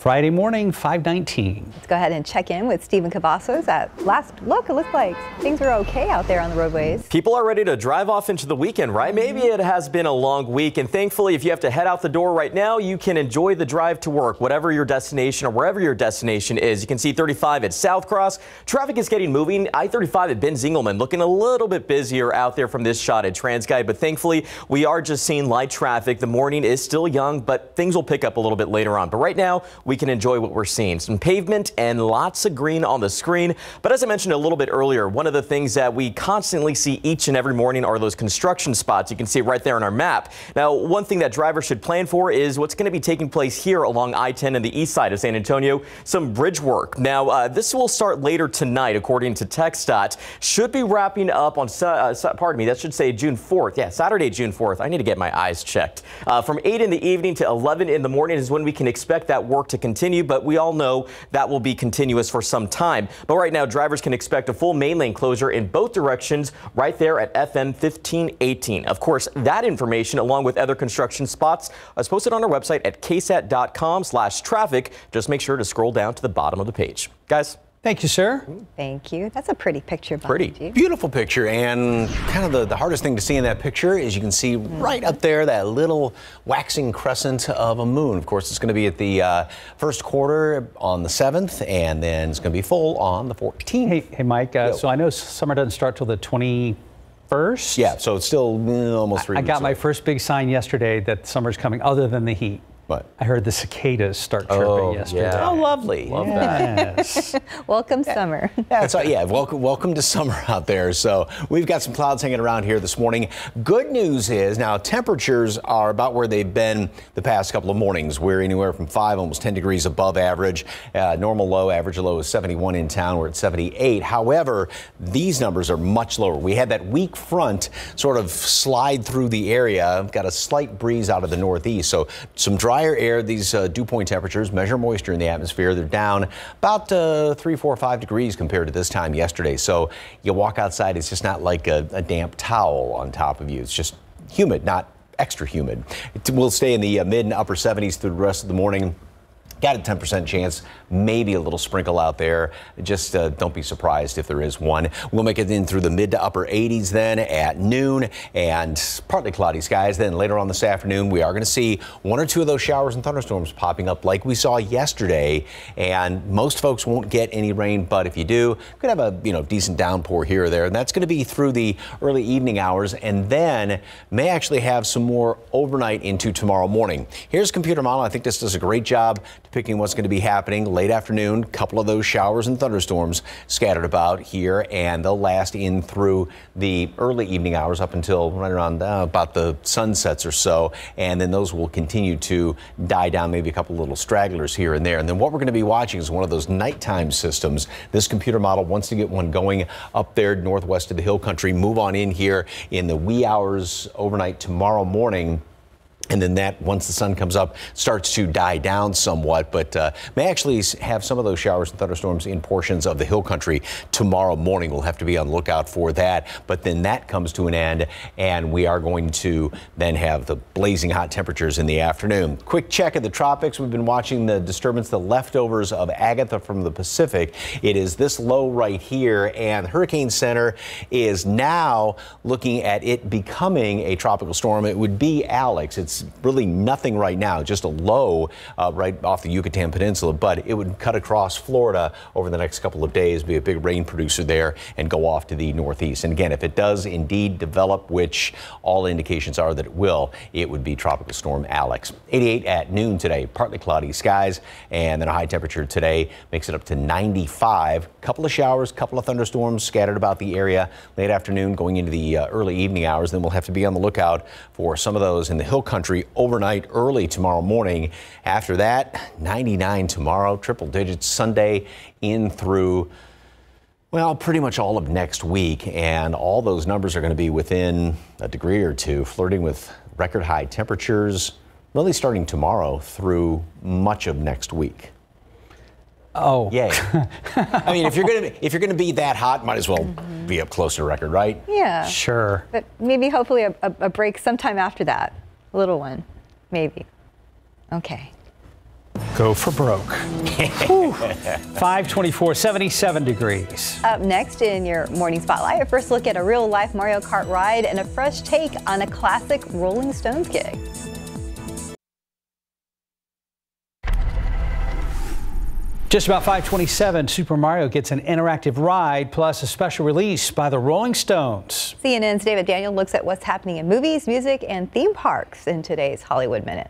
Friday morning, 519. Let's go ahead and check in with Stephen Cavazos. At last look, it looks like things are okay out there on the roadways. People are ready to drive off into the weekend, right? Maybe mm-hmm. it has been a long week, and thankfully, if you have to head out the door right now, you can enjoy the drive to work, whatever your destination or wherever your destination is. You can see 35 at Southcross. Traffic is getting moving. I-35 at Binz-Engleman looking a little bit busier out there from this shot at TransGuide, but thankfully, we are just seeing light traffic. The morning is still young, but things will pick up a little bit later on. But right now, we we can enjoy what we're seeing. Some pavement and lots of green on the screen. But as I mentioned a little bit earlier, one of the things that we constantly see each and every morning are those construction spots. You can see right there on our map. Now, one thing that drivers should plan for is what's going to be taking place here along I-10 and the east side of San Antonio, some bridge work. Now, uh, this will start later tonight, according to TxDOT. Should be wrapping up on, uh, pardon me, that should say June 4th. Yeah, Saturday, June 4th. I need to get my eyes checked. Uh, from 8 in the evening to 11 in the morning is when we can expect that work to continue, but we all know that will be continuous for some time. But right now, drivers can expect a full main lane closure in both directions right there at FM 1518. Of course, that information, along with other construction spots, is posted on our website at ksat.com slash traffic. Just make sure to scroll down to the bottom of the page. Guys. Thank you, sir. Thank you. That's a pretty picture. Pretty. You. Beautiful picture. And kind of the, the hardest thing to see in that picture is you can see mm. right up there that little waxing crescent of a moon. Of course, it's going to be at the uh, first quarter on the 7th, and then it's going to be full on the 14th. Hey, hey Mike. Uh, so I know summer doesn't start till the 20- first. Yeah, so it's still mm, almost three. I got my first big sign yesterday that summer's coming, other than the heat. What? I heard the cicadas start chirping oh, yesterday. Yeah. Oh, lovely. Love yes. that. (laughs) welcome yeah. summer. yeah, so, yeah, welcome, welcome to summer out there. So we've got some clouds hanging around here this morning. Good news is now temperatures are about where they've been the past couple of mornings. We're anywhere from 5, almost 10 degrees above average. Uh, normal low, average low is 71 in town. We're at 78. However, these numbers are much lower. We had that weak front sort of slide through the area. Got a slight breeze out of the northeast. So some dry drier air, these uh, dew point temperatures measure moisture in the atmosphere. They're down about uh, three, four, five degrees compared to this time yesterday. So you walk outside, it's just not like a, a damp towel on top of you. It's just humid, not extra humid. It will stay in the uh, mid and upper 70s through the rest of the morning. Got a 10% chance maybe a little sprinkle out there. Just uh, don't be surprised if there is one. We'll make it in through the mid to upper 80s then at noon and partly cloudy skies. Then later on this afternoon, we are going to see one or two of those showers and thunderstorms popping up like we saw yesterday. And most folks won't get any rain, but if you do, could have a you know decent downpour here or there. And that's going to be through the early evening hours and then may actually have some more overnight into tomorrow morning. Here's computer model. I think this does a great job depicting what's going to be happening late afternoon. A couple of those showers and thunderstorms scattered about here, and they'll last in through the early evening hours up until right around uh, about the sunsets or so. And then those will continue to die down, maybe a couple little stragglers here and there. And then what we're going to be watching is one of those nighttime systems. This computer model wants to get one going up there northwest of the hill country. Move on in here in the wee hours overnight tomorrow morning. And then that, once the sun comes up, starts to die down somewhat, but uh, may actually have some of those showers and thunderstorms in portions of the hill country tomorrow morning. We'll have to be on lookout for that. But then that comes to an end, and we are going to then have the blazing hot temperatures in the afternoon. Quick check of the tropics. We've been watching the disturbance, the leftovers of Agatha from the Pacific. It is this low right here, and Hurricane Center is now looking at it becoming a tropical storm. It would be Alex. It's really nothing right now, just a low uh, right off the Yucatan Peninsula, but it would cut across Florida over the next couple of days, be a big rain producer there, and go off to the northeast. And again, if it does indeed develop, which all indications are that it will, it would be Tropical Storm Alex. 88 at noon today, partly cloudy skies, and then a high temperature today makes it up to 95. Couple of showers, couple of thunderstorms scattered about the area late afternoon, going into the uh, early evening hours. Then we'll have to be on the lookout for some of those in the hill country country overnight early tomorrow morning. After that, 99 tomorrow, triple digits Sunday in through well, pretty much all of next week, and all those numbers are going to be within a degree or two, flirting with record high temperatures, really starting tomorrow through much of next week. Oh, yay! I mean, if you're gonna if you're gonna be that hot, might as well mm-hmm. be up close to record, right? Yeah, sure. But maybe hopefully a, a, a break sometime after that little one, maybe. Okay. Go for broke. (laughs) 524, 77 degrees. Up next in your morning spotlight, a first look at a real life Mario Kart ride and a fresh take on a classic Rolling Stones gig. Just about 527, Super Mario gets an interactive ride plus a special release by the Rolling Stones. CNN's David Daniel looks at what's happening in movies, music, and theme parks in today's Hollywood Minute.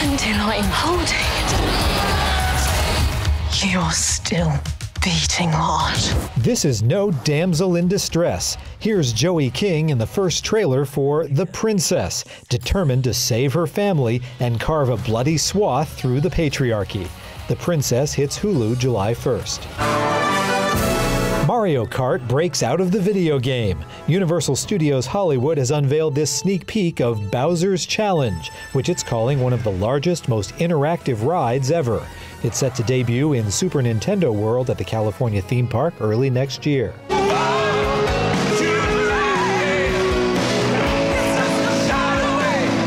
Until I'm holding. You're still beating hard. This is no damsel in distress. Here's Joey King in the first trailer for The Princess, determined to save her family and carve a bloody swath through the patriarchy. The Princess hits Hulu July 1st. Mario Kart breaks out of the video game. Universal Studios Hollywood has unveiled this sneak peek of Bowser's Challenge, which it's calling one of the largest, most interactive rides ever. It's set to debut in Super Nintendo World at the California theme park early next year.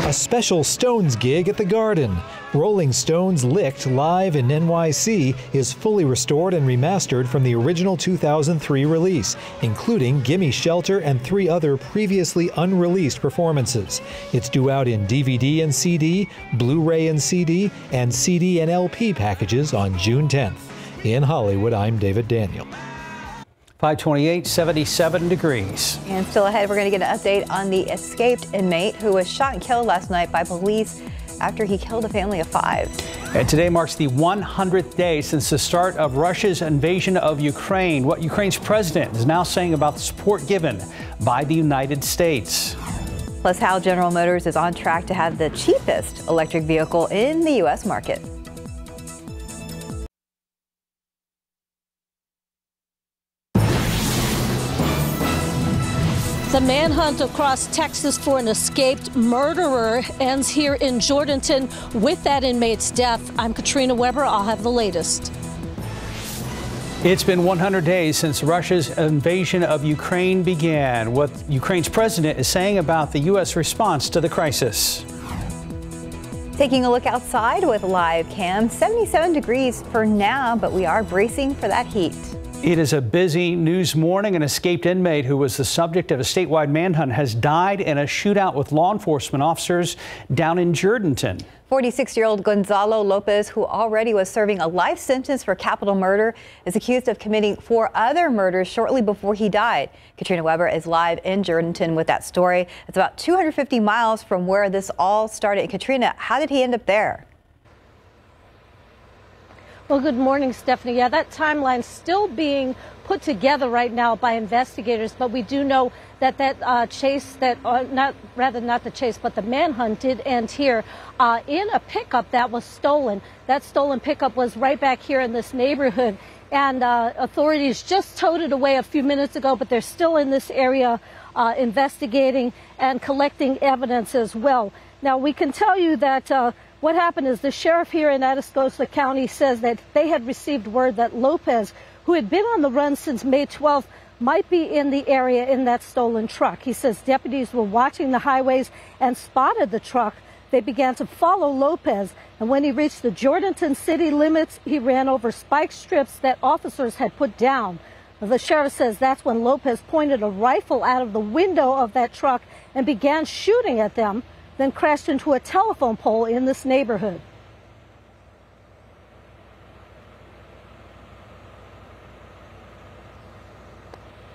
A special Stones gig at the Garden. Rolling Stones Licked live in NYC is fully restored and remastered from the original 2003 release, including Gimme Shelter and three other previously unreleased performances. It's due out in DVD and CD, Blu ray and CD, and CD and LP packages on June 10th. In Hollywood, I'm David Daniel. 528, 77 degrees. And still ahead, we're going to get an update on the escaped inmate who was shot and killed last night by police after he killed a family of five. And today marks the 100th day since the start of Russia's invasion of Ukraine. What Ukraine's president is now saying about the support given by the United States. Plus, how General Motors is on track to have the cheapest electric vehicle in the U.S. market. The manhunt across Texas for an escaped murderer ends here in Jourdanton with that inmate's death. I'm Katrina Weber. I'll have the latest. It's been 100 days since Russia's invasion of Ukraine began. What Ukraine's president is saying about the U.S. response to the crisis. Taking a look outside with live cam, 77 degrees for now, but we are bracing for that heat. It is a busy news morning. An escaped inmate who was the subject of a statewide manhunt has died in a shootout with law enforcement officers down in Jourdanton. 46 year old Gonzalo Lopez, who already was serving a life sentence for capital murder, is accused of committing four other murders shortly before he died. Katrina Weber is live in Jourdanton with that story. It's about 250 miles from where this all started. Katrina, how did he end up there? Well, good morning, Stephanie. Yeah, that timeline's still being put together right now by investigators, but we do know that that uh, chase, that uh, not rather not the chase, but the manhunt did end here uh, in a pickup that was stolen. That stolen pickup was right back here in this neighborhood, and uh, authorities just towed it away a few minutes ago, but they're still in this area uh, investigating and collecting evidence as well. Now, we can tell you that uh, what happened is the sheriff here in Atascosa County says that they had received word that Lopez, who had been on the run since May 12th, might be in the area in that stolen truck. He says deputies were watching the highways and spotted the truck. They began to follow Lopez, and when he reached the Jourdanton city limits, he ran over spike strips that officers had put down. The sheriff says that's when Lopez pointed a rifle out of the window of that truck and began shooting at them then crashed into a telephone pole in this neighborhood.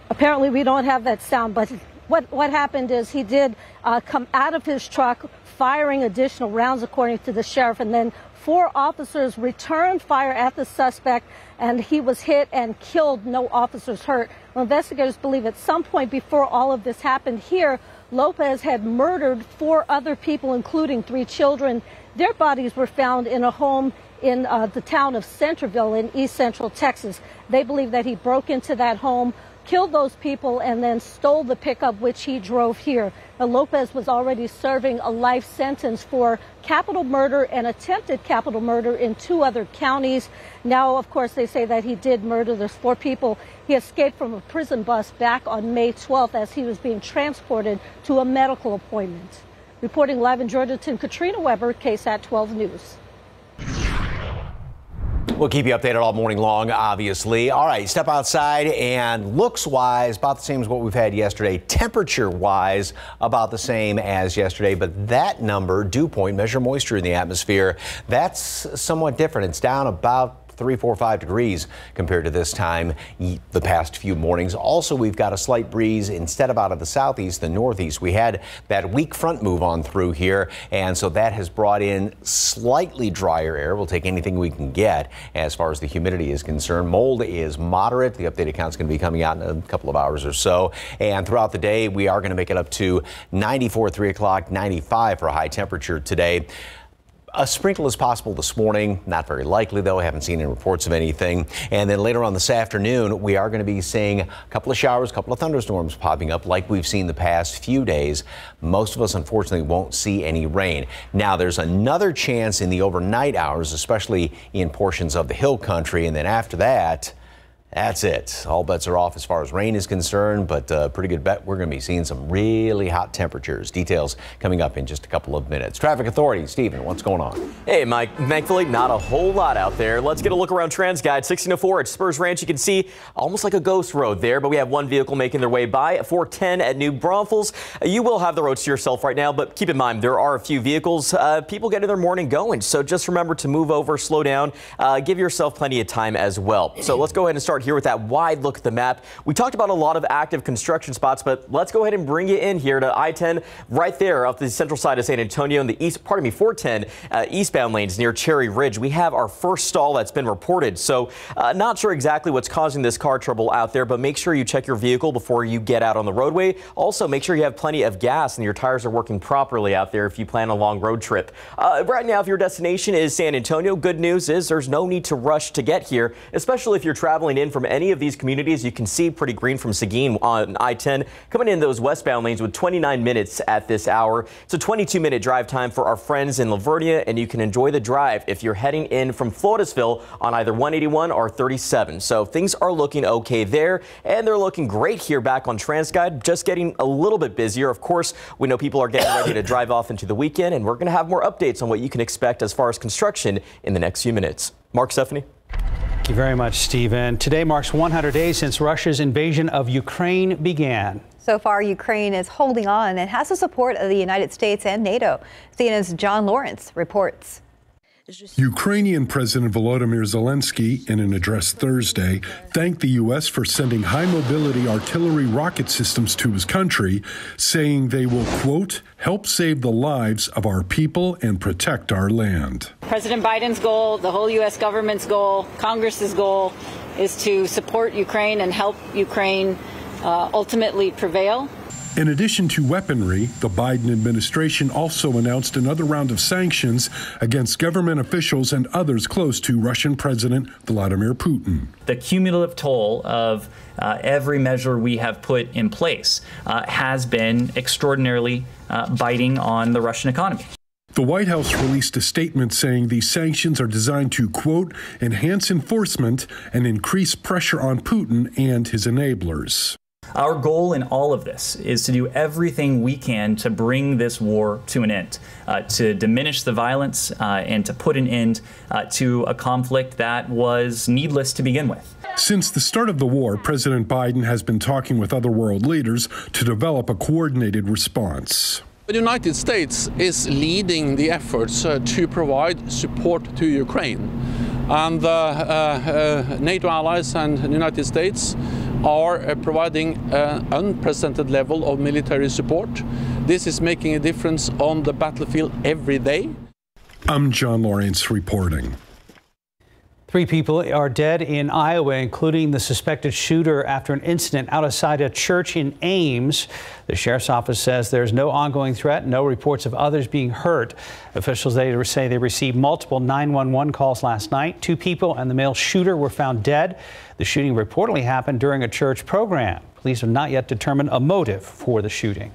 Apparently, we don't have that sound, but what, what happened is he did uh, come out of his truck firing additional rounds, according to the sheriff, and then four officers returned fire at the suspect, and he was hit and killed. No officers hurt. Well, investigators believe at some point before all of this happened here, Lopez had murdered four other people, including three children. Their bodies were found in a home in uh, the town of Centerville in east central Texas. They believe that he broke into that home, killed those people, and then stole the pickup which he drove here. Now, Lopez was already serving a life sentence for capital murder and attempted capital murder in two other counties. Now, of course, they say that he did murder. those four people. He escaped from a prison bus back on May 12th as he was being transported to a medical appointment. Reporting live in Jourdanton, Katrina Weber, KSAT 12 News. We'll keep you updated all morning long, obviously. All right, step outside and looks wise, about the same as what we've had yesterday. Temperature wise, about the same as yesterday. But that number, dew point, measure moisture in the atmosphere, that's somewhat different. It's down about three, four, five degrees compared to this time the past few mornings. Also, we've got a slight breeze instead of out of the southeast, the northeast. We had that weak front move on through here, and so that has brought in slightly drier air. We'll take anything we can get as far as the humidity is concerned. Mold is moderate. The updated count is going to be coming out in a couple of hours or so. And throughout the day, we are going to make it up to 94 3 o'clock, 95 for a high temperature today. A sprinkle is possible this morning. Not very likely, though. I haven't seen any reports of anything. And then later on this afternoon, we are going to be seeing a couple of showers, a couple of thunderstorms popping up like we've seen the past few days. Most of us, unfortunately, won't see any rain. Now, there's another chance in the overnight hours, especially in portions of the hill country. And then after that, that's it. All bets are off as far as rain is concerned, but uh, pretty good bet we're going to be seeing some really hot temperatures. Details coming up in just a couple of minutes. Traffic Authority, Stephen, what's going on? Hey, Mike. Thankfully, not a whole lot out there. Let's get a look around TransGuide 1604 at Spurs Ranch. You can see almost like a ghost road there, but we have one vehicle making their way by. at 410 at New Braunfels. You will have the roads to yourself right now, but keep in mind there are a few vehicles. Uh, people getting their morning going, so just remember to move over, slow down, uh, give yourself plenty of time as well. So let's go ahead and start here with that wide look at the map. We talked about a lot of active construction spots, but let's go ahead and bring you in here to I-10 right there off the central side of San Antonio in the east, pardon me, 410 uh, eastbound lanes near Cherry Ridge. We have our first stall that's been reported. So uh, not sure exactly what's causing this car trouble out there, but make sure you check your vehicle before you get out on the roadway. Also, make sure you have plenty of gas and your tires are working properly out there if you plan a long road trip. Uh, right now, if your destination is San Antonio, good news is there's no need to rush to get here, especially if you're traveling in from any of these communities. You can see pretty green from Seguin on I-10 coming in those westbound lanes with 29 minutes at this hour. It's a 22 minute drive time for our friends in La Vernia, and you can enjoy the drive if you're heading in from Floresville on either 181 or 37. So things are looking okay there, and they're looking great here back on TransGuide, just getting a little bit busier. Of course, we know people are getting ready to (coughs) drive off into the weekend, and we're going to have more updates on what you can expect as far as construction in the next few minutes. Mark Stephanie. Thank you very much, Stephen. Today marks 100 days since Russia's invasion of Ukraine began. So far, Ukraine is holding on and has the support of the United States and NATO. CNN's John Lawrence reports. Ukrainian President Volodymyr Zelensky, in an address Thursday, thanked the U.S. for sending high mobility artillery rocket systems to his country, saying they will, quote, help save the lives of our people and protect our land. President Biden's goal, the whole U.S. government's goal, Congress's goal is to support Ukraine and help Ukraine uh, ultimately prevail. In addition to weaponry, the Biden administration also announced another round of sanctions against government officials and others close to Russian President Vladimir Putin. The cumulative toll of uh, every measure we have put in place uh, has been extraordinarily uh, biting on the Russian economy. The White House released a statement saying these sanctions are designed to, quote, enhance enforcement and increase pressure on Putin and his enablers. Our goal in all of this is to do everything we can to bring this war to an end, uh, to diminish the violence, uh, and to put an end uh, to a conflict that was needless to begin with. Since the start of the war, President Biden has been talking with other world leaders to develop a coordinated response. The United States is leading the efforts uh, to provide support to Ukraine. And uh, uh, NATO allies and the United States are uh, providing an unprecedented level of military support. This is making a difference on the battlefield every day. I'm John Lawrence reporting. Three people are dead in Iowa, including the suspected shooter after an incident outside a church in Ames. The sheriff's office says there's no ongoing threat, no reports of others being hurt. Officials later say they received multiple 911 calls last night. Two people and the male shooter were found dead. The shooting reportedly happened during a church program. Police have not yet determined a motive for the shooting.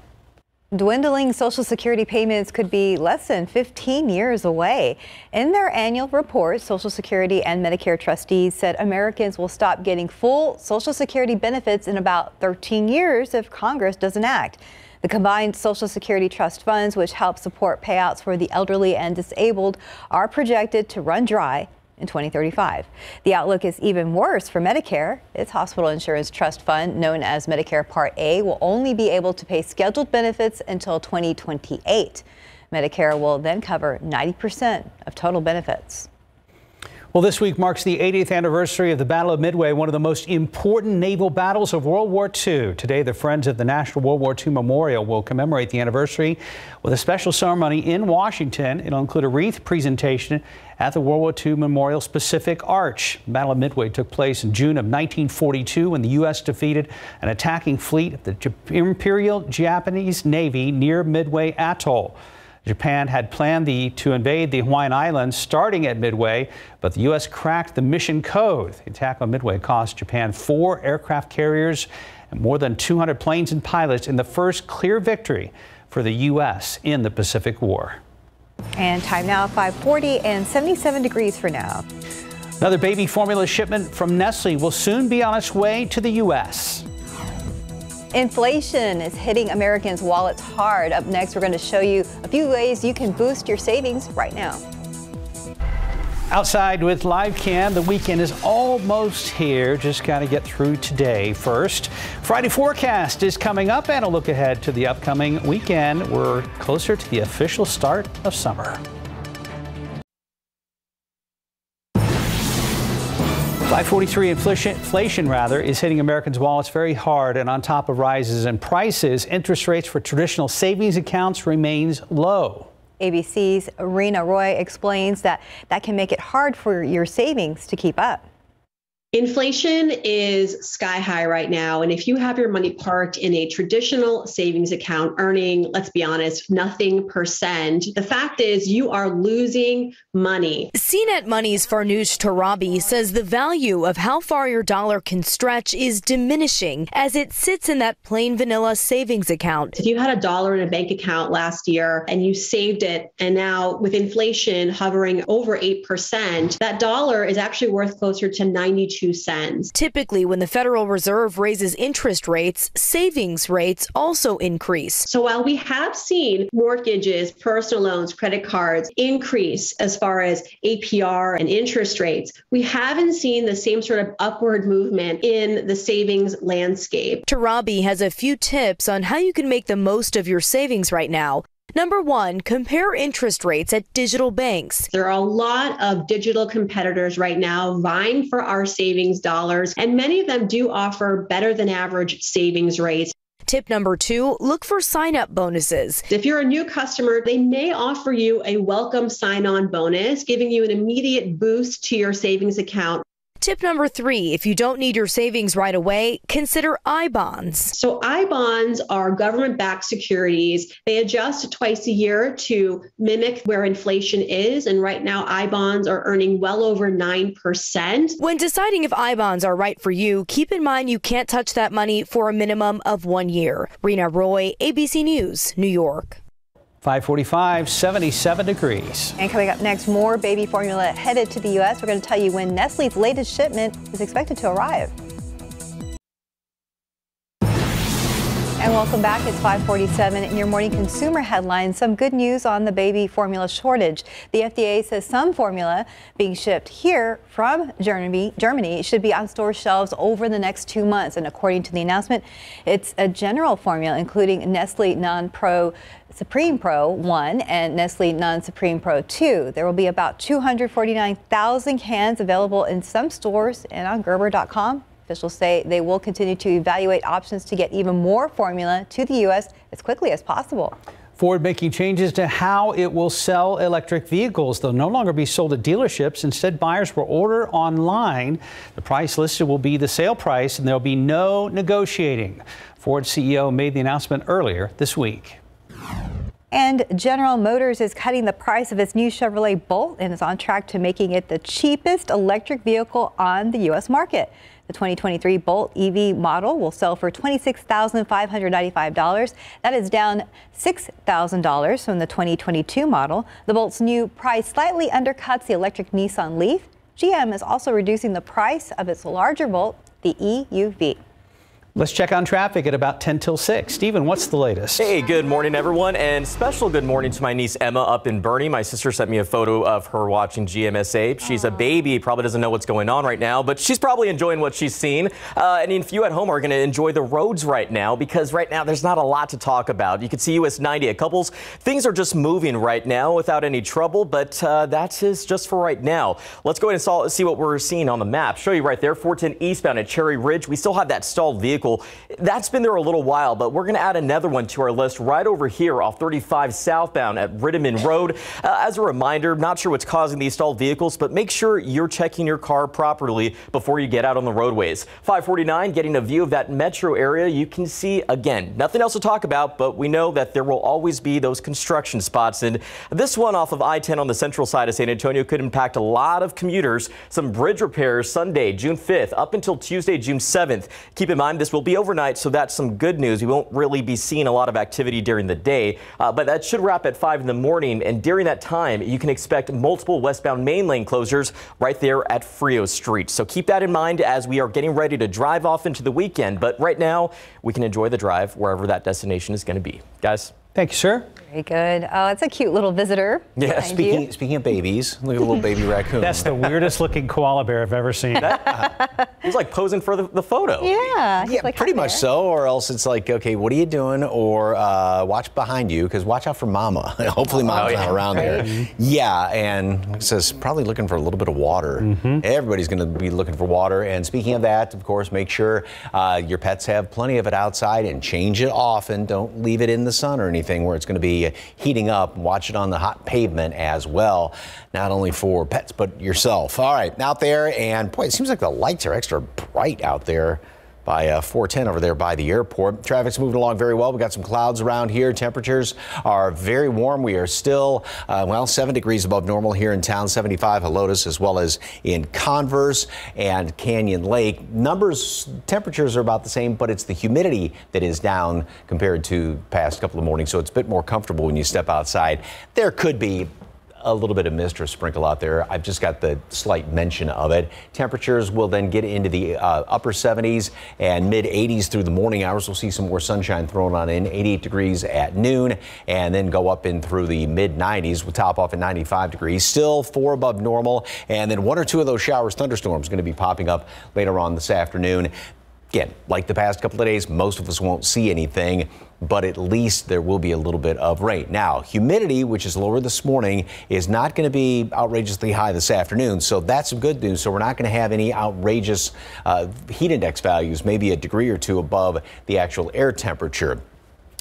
Dwindling Social Security payments could be less than 15 years away. In their annual report, Social Security and Medicare trustees said Americans will stop getting full Social Security benefits in about 13 years if Congress doesn't act. The combined Social Security trust funds, which help support payouts for the elderly and disabled, are projected to run dry in 2035. The outlook is even worse for Medicare. Its hospital insurance trust fund, known as Medicare Part A, will only be able to pay scheduled benefits until 2028. Medicare will then cover 90% of total benefits. Well, this week marks the 80th anniversary of the Battle of Midway, one of the most important naval battles of World War II. Today, the Friends of the National World War II Memorial will commemorate the anniversary with a special ceremony in Washington. It'll include a wreath presentation at the World War II Memorial Pacific Arch. Battle of Midway took place in June of 1942 when the U.S. defeated an attacking fleet of the Imperial Japanese Navy near Midway Atoll. Japan had planned the, to invade the Hawaiian Islands starting at Midway, but the U.S. cracked the mission code. The attack on Midway cost Japan four aircraft carriers and more than 200 planes and pilots in the first clear victory for the U.S. in the Pacific War. And time now 540 and 77 degrees for now. Another baby formula shipment from Nestle will soon be on its way to the U.S. Inflation is hitting Americans' wallets hard. Up next, we're going to show you a few ways you can boost your savings right now. Outside with live cam, the weekend is almost here. Just got to get through today first. Friday forecast is coming up and a look ahead to the upcoming weekend. We're closer to the official start of summer. 543 inflation, inflation rather is hitting Americans' wallets very hard and on top of rises in prices, interest rates for traditional savings accounts remains low. ABC's Rena Roy explains that that can make it hard for your savings to keep up. Inflation is sky high right now. And if you have your money parked in a traditional savings account earning, let's be honest, nothing percent, the fact is you are losing money. CNET Money's Farnoosh Torabi says the value of how far your dollar can stretch is diminishing as it sits in that plain vanilla savings account. If you had a dollar in a bank account last year and you saved it, and now with inflation hovering over 8%, that dollar is actually worth closer to 92 cents. Typically, when the Federal Reserve raises interest rates, savings rates also increase. So while we have seen mortgages, personal loans, credit cards increase as far as APR and interest rates, we haven't seen the same sort of upward movement in the savings landscape. Torabi has a few tips on how you can make the most of your savings right now. Number one, compare interest rates at digital banks. There are a lot of digital competitors right now vying for our savings dollars, and many of them do offer better than average savings rates. Tip number two look for sign up bonuses. If you're a new customer, they may offer you a welcome sign on bonus, giving you an immediate boost to your savings account. Tip number three if you don't need your savings right away, consider I bonds. So, I bonds are government backed securities. They adjust twice a year to mimic where inflation is. And right now, I bonds are earning well over 9%. When deciding if I bonds are right for you, keep in mind you can't touch that money for a minimum of one year. Rena Roy, ABC News, New York. 545, 77 degrees. And coming up next, more baby formula headed to the U.S. We're going to tell you when Nestle's latest shipment is expected to arrive. And welcome back. It's 547 in your morning consumer headlines. Some good news on the baby formula shortage. The FDA says some formula being shipped here from Germany, Germany should be on store shelves over the next two months. And according to the announcement, it's a general formula, including Nestle NAN-Pro Supreme Pro 1 and Nestle NAN-Supreme Pro 2. There will be about 249,000 cans available in some stores and on Gerber.com. Officials say they will continue to evaluate options to get even more formula to the U.S. as quickly as possible. Ford making changes to how it will sell electric vehicles. They'll no longer be sold at dealerships. Instead, buyers will order online. The price listed will be the sale price, and there'll be no negotiating. Ford CEO made the announcement earlier this week. And General Motors is cutting the price of its new Chevrolet Bolt and is on track to making it the cheapest electric vehicle on the U.S. market. The 2023 Bolt EV model will sell for $26,595. That is down $6,000 from the 2022 model. The Bolt's new price slightly undercuts the electric Nissan Leaf. GM is also reducing the price of its larger Bolt, the EUV. Let's check on traffic at about 10 till 6. Stephen, what's the latest? Hey, good morning, everyone, and special good morning to my niece Emma up in Boerne. My sister sent me a photo of her watching GMSA. She's a baby, probably doesn't know what's going on right now, but she's probably enjoying what she's seen. Uh, and if you at home are going to enjoy the roads right now, because right now there's not a lot to talk about. You can see US 90 at Cupples. Things are just moving right now without any trouble, but uh, that is just for right now. Let's go ahead and see what we're seeing on the map. Show you right there, 410 eastbound at Cherry Ridge. We still have that stalled vehicle That's been there a little while, but we're going to add another one to our list right over here off 35 southbound at Rittiman Road. Uh, as a reminder, not sure what's causing these stalled vehicles, but make sure you're checking your car properly before you get out on the roadways. 549, getting a view of that metro area. You can see, again, nothing else to talk about, but we know that there will always be those construction spots. And this one off of I-10 on the central side of San Antonio could impact a lot of commuters. Some bridge repairs Sunday, June 5th, up until Tuesday, June 7th. Keep in mind, this will be overnight, so that's some good news. We won't really be seeing a lot of activity during the day, uh, but that should wrap at 5 in the morning. And during that time, you can expect multiple westbound main lane closures right there at Frio Street. So keep that in mind as we are getting ready to drive off into the weekend. But right now, we can enjoy the drive wherever that destination is going to be. Guys. Thank you, sir. Very good. Oh, it's a cute little visitor. Yeah, speaking you. speaking of babies, look at a little baby raccoon. That's the weirdest looking koala bear I've ever seen. That, uh, he's like posing for the, the photo. Yeah. Yeah, like pretty much so. Or else it's like, okay, what are you doing? Or uh, watch behind you because watch out for mama. (laughs) Hopefully, mama's oh, yeah. not around Right. there. Yeah, and it says probably looking for a little bit of water. Mm-hmm. Everybody's going to be looking for water. And speaking of that, of course, make sure uh, your pets have plenty of it outside and change it often. Don't leave it in the sun or anything where it's going to be heating up. Watch it on the hot pavement as well, not only for pets but yourself. All right, out there, and boy, it seems like the lights are extra bright out there by uh, 410 over there by the airport. Traffic's moving along very well. We've got some clouds around here. Temperatures are very warm. We are still, uh, well, 7 degrees above normal here in town, 75 Helotes, as well as in Converse and Canyon Lake. Numbers, temperatures are about the same, but it's the humidity that is down compared to past couple of mornings, so it's a bit more comfortable when you step outside. There could be a little bit of mist or sprinkle out there. I've just got the slight mention of it. Temperatures will then get into the uh, upper 70s and mid 80s through the morning hours. We'll see some more sunshine thrown on in. 88 degrees at noon and then go up in through the mid 90s. We'll top off at 95 degrees. Still four above normal. And then one or two of those showers, thunderstorms going to be popping up later on this afternoon. Again, like the past couple of days, most of us won't see anything, but at least there will be a little bit of rain. Now, humidity, which is lower this morning, is not going to be outrageously high this afternoon, so that's some good news. So we're not going to have any outrageous uh, heat index values, maybe a degree or two above the actual air temperature.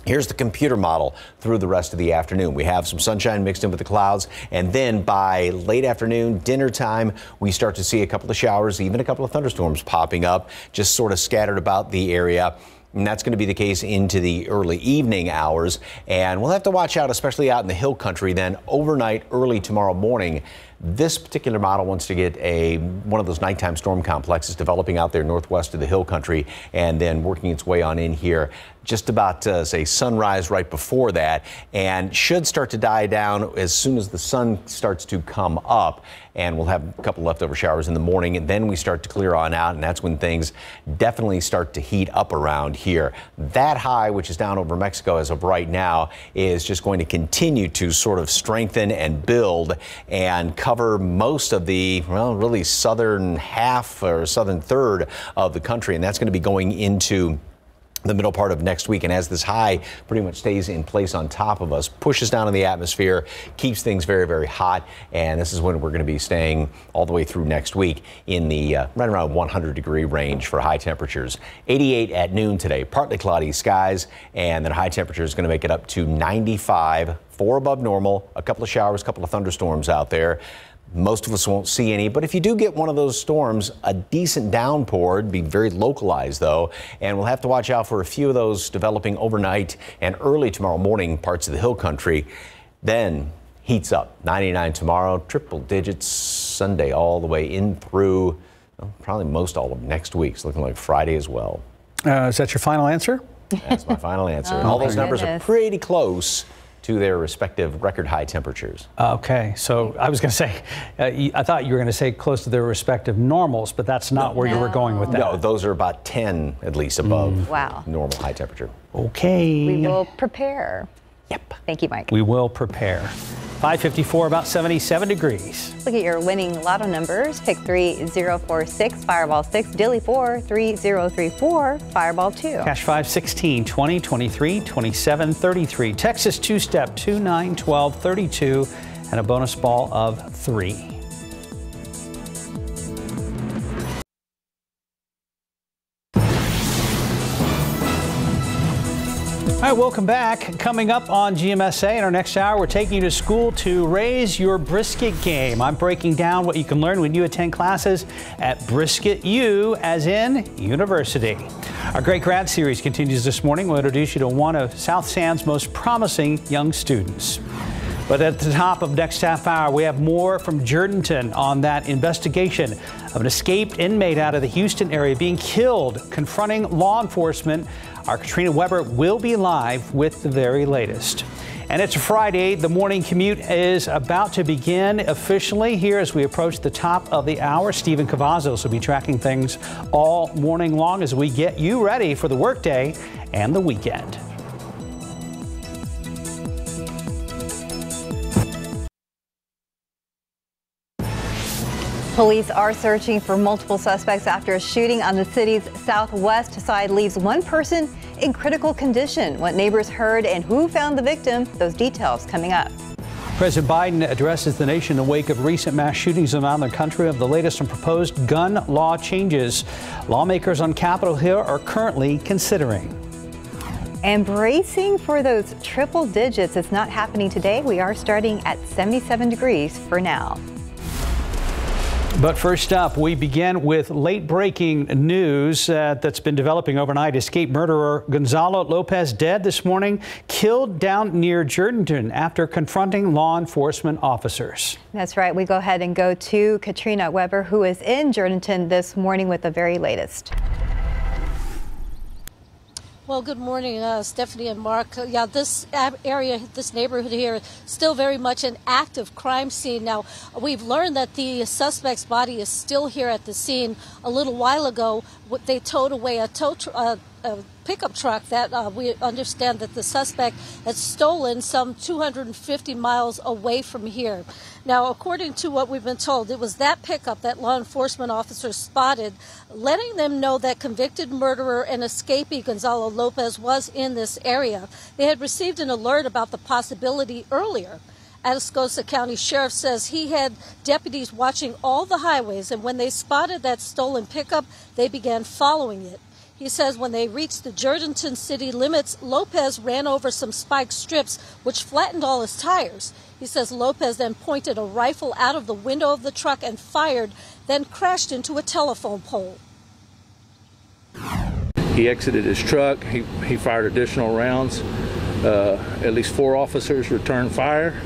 Here's the computer model through the rest of the afternoon. We have some sunshine mixed in with the clouds, and then by late afternoon, dinner time, we start to see a couple of showers, even a couple of thunderstorms popping up, just sort of scattered about the area. And that's going to be the case into the early evening hours. And we'll have to watch out, especially out in the hill country, then overnight, early tomorrow morning. This particular model wants to get a one of those nighttime storm complexes developing out there northwest of the hill country and then working its way on in here just about uh, say sunrise right before that and should start to die down as soon as the sun starts to come up and we'll have a couple leftover showers in the morning. And then we start to clear on out and that's when things definitely start to heat up around here. That high which is down over Mexico as of right now is just going to continue to sort of strengthen and build and cover most of the well really southern half or southern third of the country. And that's going to be going into the middle part of next week. And as this high pretty much stays in place on top of us, pushes down in the atmosphere, keeps things very, very hot. And this is when we're going to be staying all the way through next week in the uh, right around 100 degree range for high temperatures. 88 at noon today, partly cloudy skies, and then high temperature is going to make it up to 95, four above normal, a couple of showers, a couple of thunderstorms out there. Most of us won't see any, but if you do get one of those storms, a decent downpour, it'd be very localized though, and we'll have to watch out for a few of those developing overnight and early tomorrow morning parts of the hill country. Then heats up 99 tomorrow, triple digits Sunday all the way in through well, probably most all of next week. It's looking like Friday as well. Uh, is that your final answer? That's my final (laughs) answer. Oh, all my those numbers are pretty close to their respective record high temperatures. Okay, so I was going (laughs) to say, uh, I thought you were going to say close to their respective normals, but that's not where you were going with that. No, those are about 10 at least above Mm. Wow. normal high temperature. Okay. We will prepare. Yep. Thank you, Mike. We will prepare. 554, about 77 degrees. Look at your winning lotto numbers. Pick 3046, Fireball 6, Daily 4, 3034, Fireball 2. Cash 5, 16, 20, 23, 27, 33. Texas two step 2, 9, 12, 32, and a bonus ball of 3. Right, welcome back. Coming up on GMSA in our next hour, we're taking you to school to raise your brisket game. I'm breaking down what you can learn when you attend classes at Brisket U, as in university. Our Great Grad Series continues this morning. We'll introduce you to one of South San's most promising young students. But at the top of next half hour, we have more from Jourdanton on that investigation of an escaped inmate out of the Houston area being killed, confronting law enforcement. Our Katrina Weber will be live with the very latest. And it's Friday. The morning commute is about to begin officially here as we approach the top of the hour. Stephen Cavazos will be tracking things all morning long as we get you ready for the workday and the weekend. Police are searching for multiple suspects after a shooting on the city's southwest side leaves one person in critical condition. What neighbors heard and who found the victim, those details coming up. President Biden addresses the nation in the wake of recent mass shootings around the country of the latest and proposed gun law changes. Lawmakers on Capitol Hill are currently considering. And bracing for those triple digits. It's not happening today. We are starting at 77 degrees for now. But first up, we begin with late breaking news uh, that's been developing overnight. Escaped murderer Gonzalo Lopez dead this morning, killed down near Jourdanton after confronting law enforcement officers. That's right. We go ahead and go to Katrina Weber, who is in Jourdanton this morning with the very latest. Well, good morning, uh, Stephanie and Mark. Uh, yeah, this area, this neighborhood here, still very much an active crime scene. Now, we've learned that the suspect's body is still here at the scene. A little while ago, they towed away a tow uh, a pickup truck that uh, we understand that the suspect had stolen some 250 miles away from here. Now, according to what we've been told, it was that pickup that law enforcement officers spotted, letting them know that convicted murderer and escapee Gonzalo Lopez was in this area. They had received an alert about the possibility earlier. Atascosa County Sheriff says he had deputies watching all the highways, and when they spotted that stolen pickup, they began following it. He says when they reached the Jourdanton city limits, Lopez ran over some spike strips, which flattened all his tires. He says Lopez then pointed a rifle out of the window of the truck and fired, then crashed into a telephone pole. He exited his truck. He, he fired additional rounds. Uh, at least four officers returned fire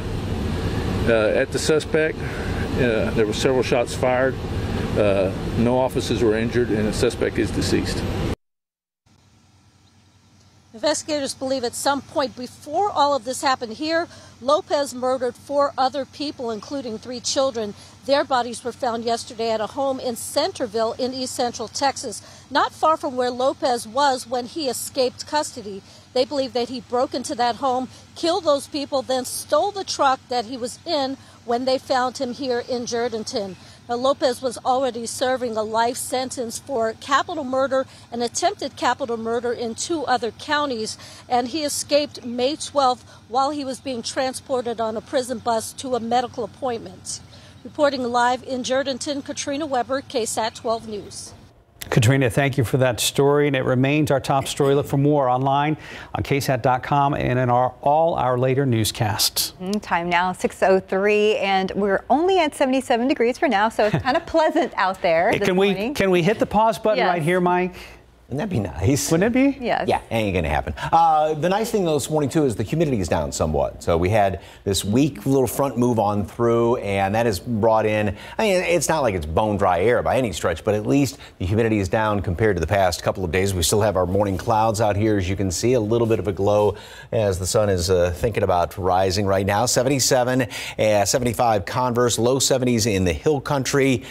uh, at the suspect. Uh, there were several shots fired. Uh, no officers were injured, and the suspect is deceased. Investigators believe at some point before all of this happened here, Lopez murdered four other people, including three children. Their bodies were found yesterday at a home in Centerville in east central Texas, not far from where Lopez was when he escaped custody. They believe that he broke into that home, killed those people, then stole the truck that he was in when they found him here in Jourdanton. Lopez was already serving a life sentence for capital murder and attempted capital murder in two other counties, and he escaped May 12th while he was being transported on a prison bus to a medical appointment. Reporting live in Jourdanton, Katrina Weber, KSAT 12 News. Katrina, thank you for that story, and it remains our top story. Look for more online on ksat.com and in our all our later newscasts. Mm, Time now 6:03, and we're only at 77 degrees for now, so it's kind of (laughs) pleasant out there. Can we can we hit the pause button Yes. right here, Mike? Wouldn't that be nice? Wouldn't it be? Yes. Yeah, ain't gonna happen. Uh, the nice thing though this morning too is the humidity is down somewhat. So we had this weak little front move on through, and that has brought in. I mean, it's not like it's bone dry air by any stretch, but at least the humidity is down compared to the past couple of days. We still have our morning clouds out here, as you can see, a little bit of a glow as the sun is uh, thinking about rising right now. 77, uh, 75 Converse, low 70s in the hill country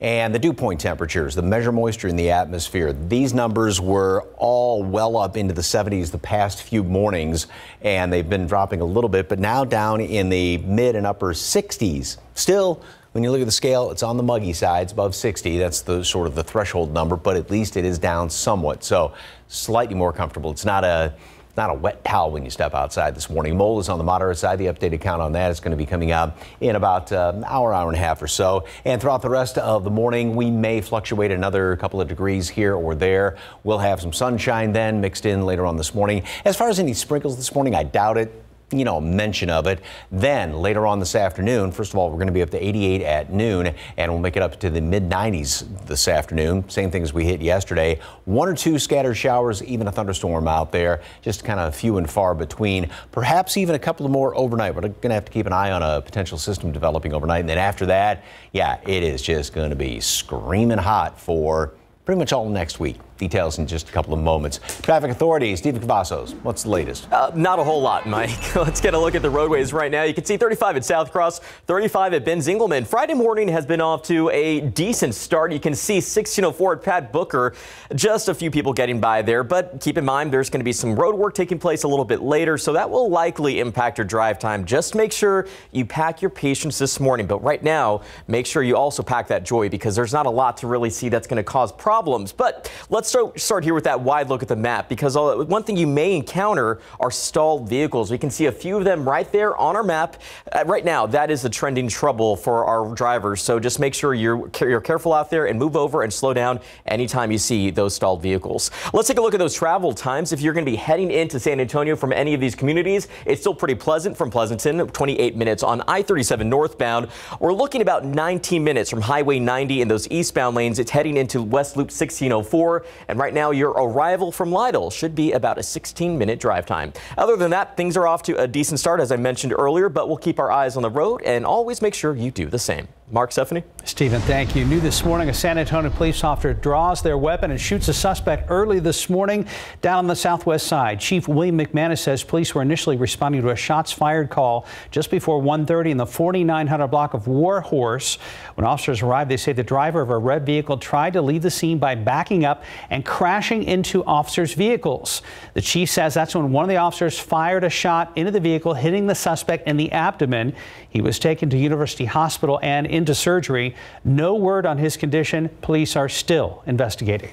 and the dew point temperatures, the measure moisture in the atmosphere. These numbers were all well up into the 70s the past few mornings, and they've been dropping a little bit, but now down in the mid and upper 60s. Still, when you look at the scale, it's on the muggy side. It's above 60. That's the sort of the threshold number, but at least it is down somewhat. So slightly more comfortable. It's not a not a wet towel when you step outside this morning. Mold is on the moderate side. The updated count on that is going to be coming out in about uh, an hour, hour and a half or so. And throughout the rest of the morning, we may fluctuate another couple of degrees here or there. We'll have some sunshine then mixed in later on this morning. As far as any sprinkles this morning, I doubt it you know, mention of it. Then later on this afternoon, first of all, we're going to be up to 88 at noon, and we'll make it up to the mid 90s this afternoon. Same thing as we hit yesterday. One or two scattered showers, even a thunderstorm out there, just kind of few and far between. Perhaps even a couple of more overnight. We're going to have to keep an eye on a potential system developing overnight. And then after that, yeah, it is just going to be screaming hot for pretty much all next week. Details in just a couple of moments. Traffic authorities, Stephen Cavazos, what's the latest? Uh, not a whole lot, Mike. (laughs) Let's get a look at the roadways right now. You can see 35 at Southcross, 35 at Binz-Engleman. Friday morning has been off to a decent start. You can see 1604 at Pat Booker. Just a few people getting by there, but keep in mind there's going to be some road work taking place a little bit later, so that will likely impact your drive time. Just make sure you pack your patience this morning, but right now, make sure you also pack that joy because there's not a lot to really see that's going to cause problems. But let's start, start here with that wide look at the map because one thing you may encounter are stalled vehicles. We can see a few of them right there on our map. Uh, right now, that is a trending trouble for our drivers. So just make sure you're, you're careful out there and move over and slow down anytime you see those stalled vehicles. Let's take a look at those travel times. If you're going to be heading into San Antonio from any of these communities, it's still pretty pleasant from Pleasanton, 28 minutes on I-37 northbound. We're looking about 19 minutes from Highway 90 in those eastbound lanes. It's heading into West Loop 1604. And right now, your arrival from Lytle should be about a 16 minute drive time. Other than that, things are off to a decent start, as I mentioned earlier, but we'll keep our eyes on the road and always make sure you do the same. Mark Stephanie. Stephen, thank you. New this morning, a San Antonio police officer draws their weapon and shoots a suspect early this morning down on the southwest side. Chief William McManus says police were initially responding to a shots fired call just before 1:30 in the 4900 block of Warhorse. When officers arrived, they say the driver of a red vehicle tried to leave the scene by backing up and crashing into officers' vehicles. The chief says that's when one of the officers fired a shot into the vehicle, hitting the suspect in the abdomen. He was taken to University Hospital and in into surgery. No word on his condition. Police are still investigating.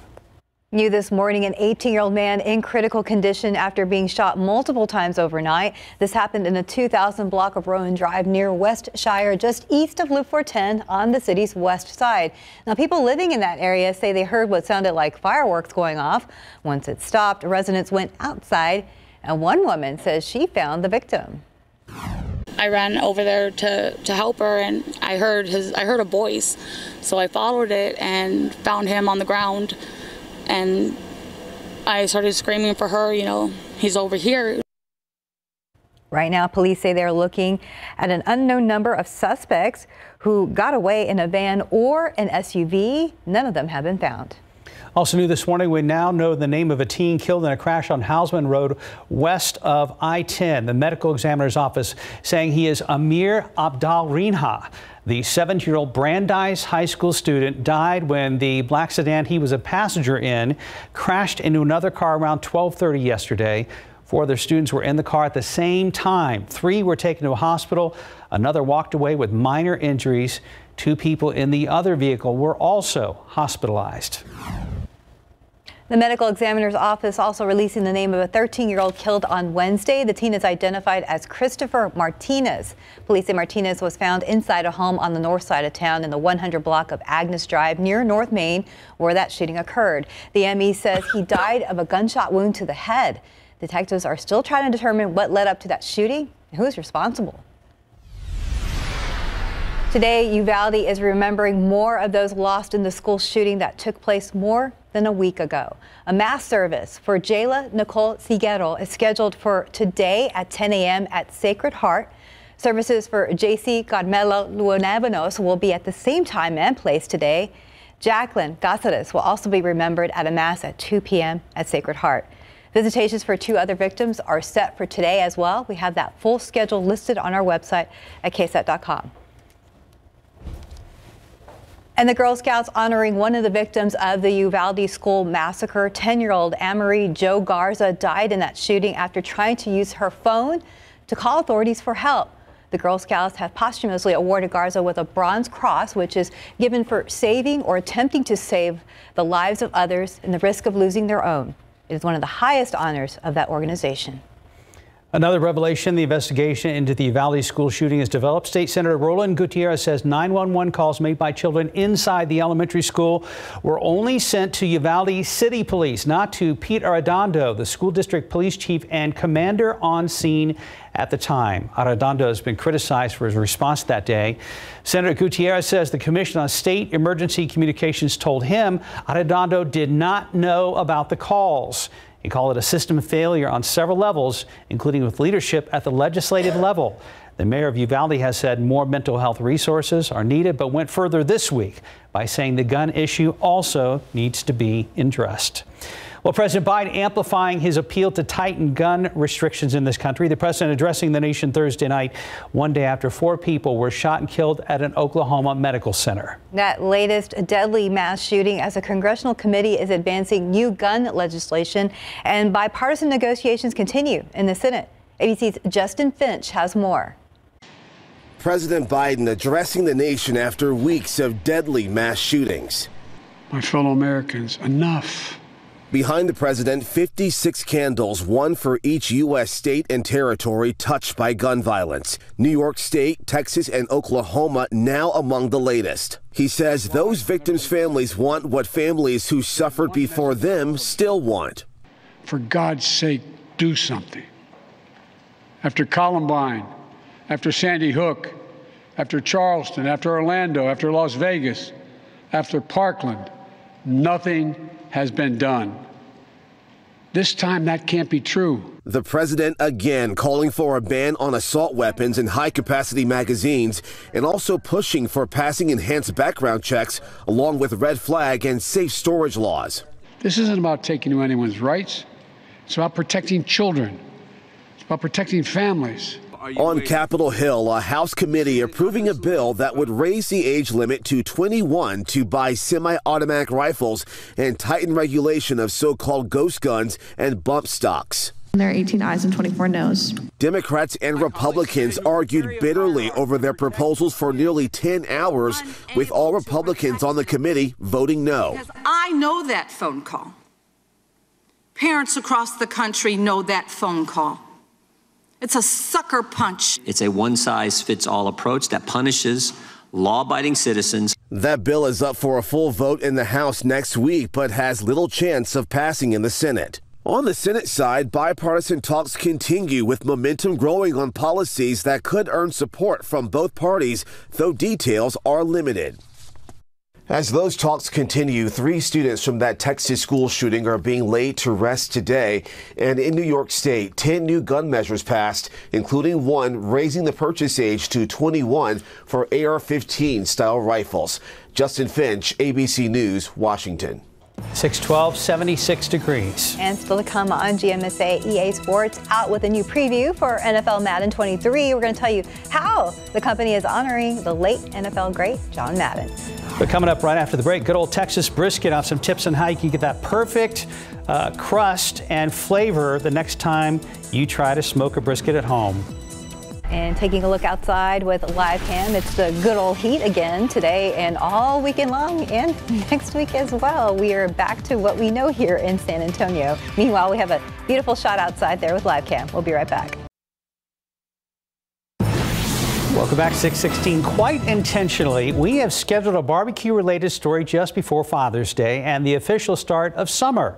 New this morning, an 18 year old man in critical condition after being shot multiple times overnight. This happened in a 2000 block of Rowan Drive near West Shire, just east of Loop 410 on the city's west side. Now, people living in that area say they heard what sounded like fireworks going off. Once it stopped, residents went outside, and one woman says she found the victim. I ran over there to, to help her and I heard his I heard a voice. So I followed it and found him on the ground and I started screaming for her, you know, he's over here. Right now, police say they're looking at an unknown number of suspects who got away in a van or an SUV. None of them have been found. Also new this morning, we now know the name of a teen killed in a crash on Hausman Road west of I-10. The medical examiner's office saying he is Amir Abdal Rinha. The 17-year-old Brandeis High School student died when the black sedan he was a passenger in crashed into another car around 1230 yesterday. Four other students were in the car at the same time. Three were taken to a hospital. Another walked away with minor injuries. Two people in the other vehicle were also hospitalized. The medical examiner's office also releasing the name of a 13-year-old killed on Wednesday. The teen is identified as Christopher Martinez. Police say Martinez was found inside a home on the north side of town in the 100 block of Agnes Drive near North Main, where that shooting occurred. The ME says he (laughs) died of a gunshot wound to the head. Detectives are still trying to determine what led up to that shooting and who's responsible. Today, Uvalde is remembering more of those lost in the school shooting that took place more than a week ago. A mass service for Jailah Nicole Silguero is scheduled for today at 10 a.m. at Sacred Heart. Services for Jayce Carmelo Luevanos will be at the same time and place today. Jacklyn Cazares will also be remembered at a mass at 2 p.m. at Sacred Heart. Visitations for two other victims are set for today as well. We have that full schedule listed on our website at ksat.com. And the Girl Scouts honoring one of the victims of the Uvalde school massacre. 10 year old Amerie Jo Garza died in that shooting after trying to use her phone to call authorities for help. The Girl Scouts have posthumously awarded Garza with a Bronze Cross, which is given for saving or attempting to save the lives of others and the risk of losing their own. It is one of the highest honors of that organization. Another revelation the investigation into the Uvalde school shooting has developed. State Senator Roland Gutierrez says 911 calls made by children inside the elementary school were only sent to Uvalde City Police, not to Pete Arredondo, the school district police chief and commander on scene at the time. Arredondo has been criticized for his response that day. Senator Gutierrez says the Commission on State Emergency Communications told him Arredondo did not know about the calls. He called it a system failure on several levels, including with leadership at the legislative level. The mayor of Uvalde has said more mental health resources are needed, but went further this week by saying the gun issue also needs to be addressed. Well, President Biden amplifying his appeal to tighten gun restrictions in this country. The president addressing the nation Thursday night, one day after four people were shot and killed at an Oklahoma medical center. That latest deadly mass shooting as a congressional committee is advancing new gun legislation and bipartisan negotiations continue in the Senate. ABC's Justin Finch has more. President Biden addressing the nation after weeks of deadly mass shootings. My fellow Americans, enough. Behind the president, 56 candles, one for each U.S. state and territory touched by gun violence. New York State, Texas, and Oklahoma now among the latest. He says those victims' families want what families who suffered before them still want. For God's sake, do something. After Columbine, after Sandy Hook, after Charleston, after Orlando, after Las Vegas, after Parkland, nothing has been done. This time, that can't be true. The president again calling for a ban on assault weapons and high capacity magazines, and also pushing for passing enhanced background checks along with red flag and safe storage laws. This isn't about taking away anyone's rights, it's about protecting children, it's about protecting families. On Capitol Hill, a House committee approving a bill that would raise the age limit to 21 to buy semi automatic rifles and tighten regulation of so called ghost guns and bump stocks. There are 18 ayes and 24 noes. Democrats and Republicans argued bitterly over their proposals for nearly 10 hours, with all Republicans on the committee voting no. I know that phone call. Parents across the country know that phone call. It's a sucker punch. It's a one size fits all approach that punishes law abiding citizens. That bill is up for a full vote in the House next week, but has little chance of passing in the Senate. On the Senate side, bipartisan talks continue with momentum growing on policies that could earn support from both parties, though details are limited. As those talks continue, three students from that Texas school shooting are being laid to rest today. And in New York State, 10 new gun measures passed, including one raising the purchase age to 21 for AR 15 style rifles. Justin Finch, ABC News, Washington. 612, 76 degrees. And still to come on GMSA EA Sports out with a new preview for NFL Madden 23. We're going to tell you how the company is honoring the late NFL great John Madden. But coming up right after the break, good old Texas brisket on some tips on how you can get that perfect uh, crust and flavor the next time you try to smoke a brisket at home. And taking a look outside with live cam, it's the good old heat again today and all weekend long and (laughs) next week as well. We are back to what we know here in San Antonio. Meanwhile, we have a beautiful shot outside there with live cam. We'll be right back. Welcome back, 616. Quite intentionally, we have scheduled a barbecue related story just before Father's Day and the official start of summer.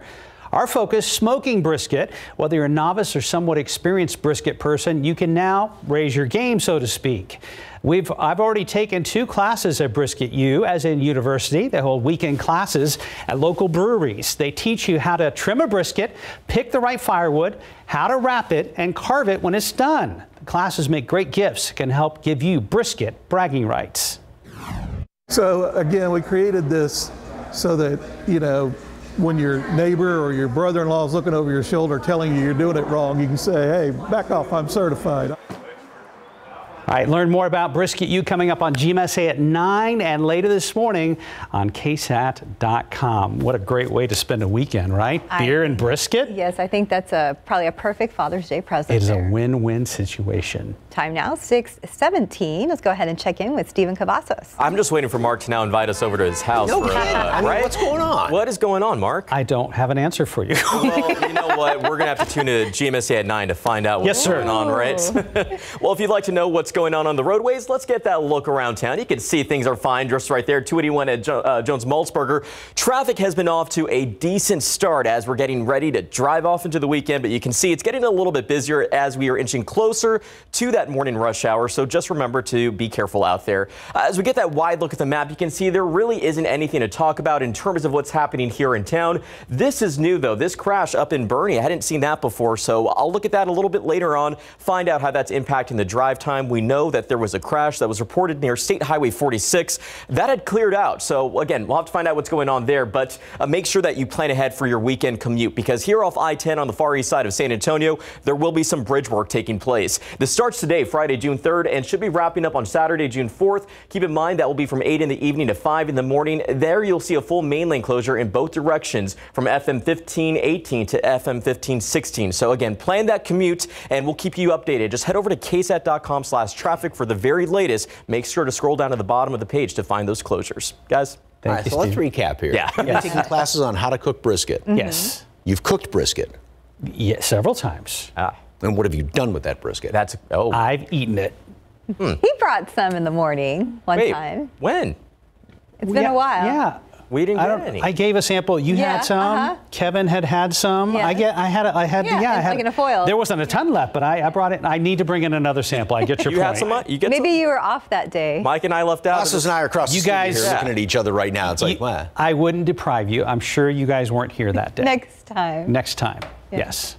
Our focus, smoking brisket. Whether you're a novice or somewhat experienced brisket person, you can now raise your game, so to speak. We've, I've already taken two classes at Brisket U, as in university. They hold weekend classes at local breweries. They teach you how to trim a brisket, pick the right firewood, how to wrap it, and carve it when it's done. The classes make great gifts, can help give you brisket bragging rights. So again, we created this so that, you know, when your neighbor or your brother-in-law is looking over your shoulder telling you you're doing it wrong, you can say, hey, back off, I'm certified. All right, learn more about Brisket U coming up on GMSA at 9 and later this morning on KSAT.com. What a great way to spend a weekend, right? I- Beer and brisket. Yes, I think that's a probably a perfect Father's Day present. It is a win-win situation. Time now, 6:17. Let's go ahead and check in with Stephen Cavazos. I'm just waiting for Mark to now invite us over to his house. No for, kidding. uh, I mean, right? what's going on? What is going on, Mark? I don't have an answer for you. (laughs) well, you know what? We're going to have to tune in to GMSA at 9 to find out what's Yes, going on, right? (laughs) well, if you'd like to know what's going on on the roadways, let's get that look around town. You can see things are fine just right there. 281 at jo- uh, Jones Maltsberger. Traffic has been off to a decent start as we're getting ready to drive off into the weekend, but you can see it's getting a little bit busier as we are inching closer to that morning rush hour. So just remember to be careful out there. Uh, as we get that wide look at the map, you can see there really isn't anything to talk about in terms of what's happening here in town. This is new, though. This crash up in Boerne, I hadn't seen that before, so I'll look at that a little bit later on, find out how that's impacting the drive time. We know that there was a crash that was reported near State Highway 46. That had cleared out, so again, we'll have to find out what's going on there, but uh, make sure that you plan ahead for your weekend commute because here off I-10 on the far east side of San Antonio, there will be some bridge work taking place. This starts today, Friday, June 3rd, and should be wrapping up on Saturday, June 4th. Keep in mind that will be from 8 in the evening to 5 in the morning. There you'll see a full main lane closure in both directions from FM 1518 to FM 1516. So again, plan that commute and we'll keep you updated. Just head over to ksat.com slash traffic for the very latest. Make sure to scroll down to the bottom of the page to find those closures. Guys. All right, so let's recap here. Yeah. You've been taking classes on how to cook brisket. Mm-hmm. Yes. You've cooked brisket. Yeah, several times. Ah. And what have you done with that brisket? That's oh. I've eaten it. He brought some in the morning one Wait, time. when? It's been Yeah, a while. Yeah. We didn't I get any. I gave a sample. You Yeah, had some. uh-huh. Kevin had had some. I get. I had. a- I had. Yeah, Yeah. I had, like in a foil. There wasn't a ton left, but I, I brought it. I need to bring in another sample. I get your (laughs) you point. had some? uh, You get Maybe you were off that day. Mike and I left out. Classes and I are across You the studio guys- here Yeah. looking at each other right now. It's like, You- wow. I wouldn't deprive you. I'm sure you guys weren't here that day. (laughs) Next time. Next time. Yeah. Yes.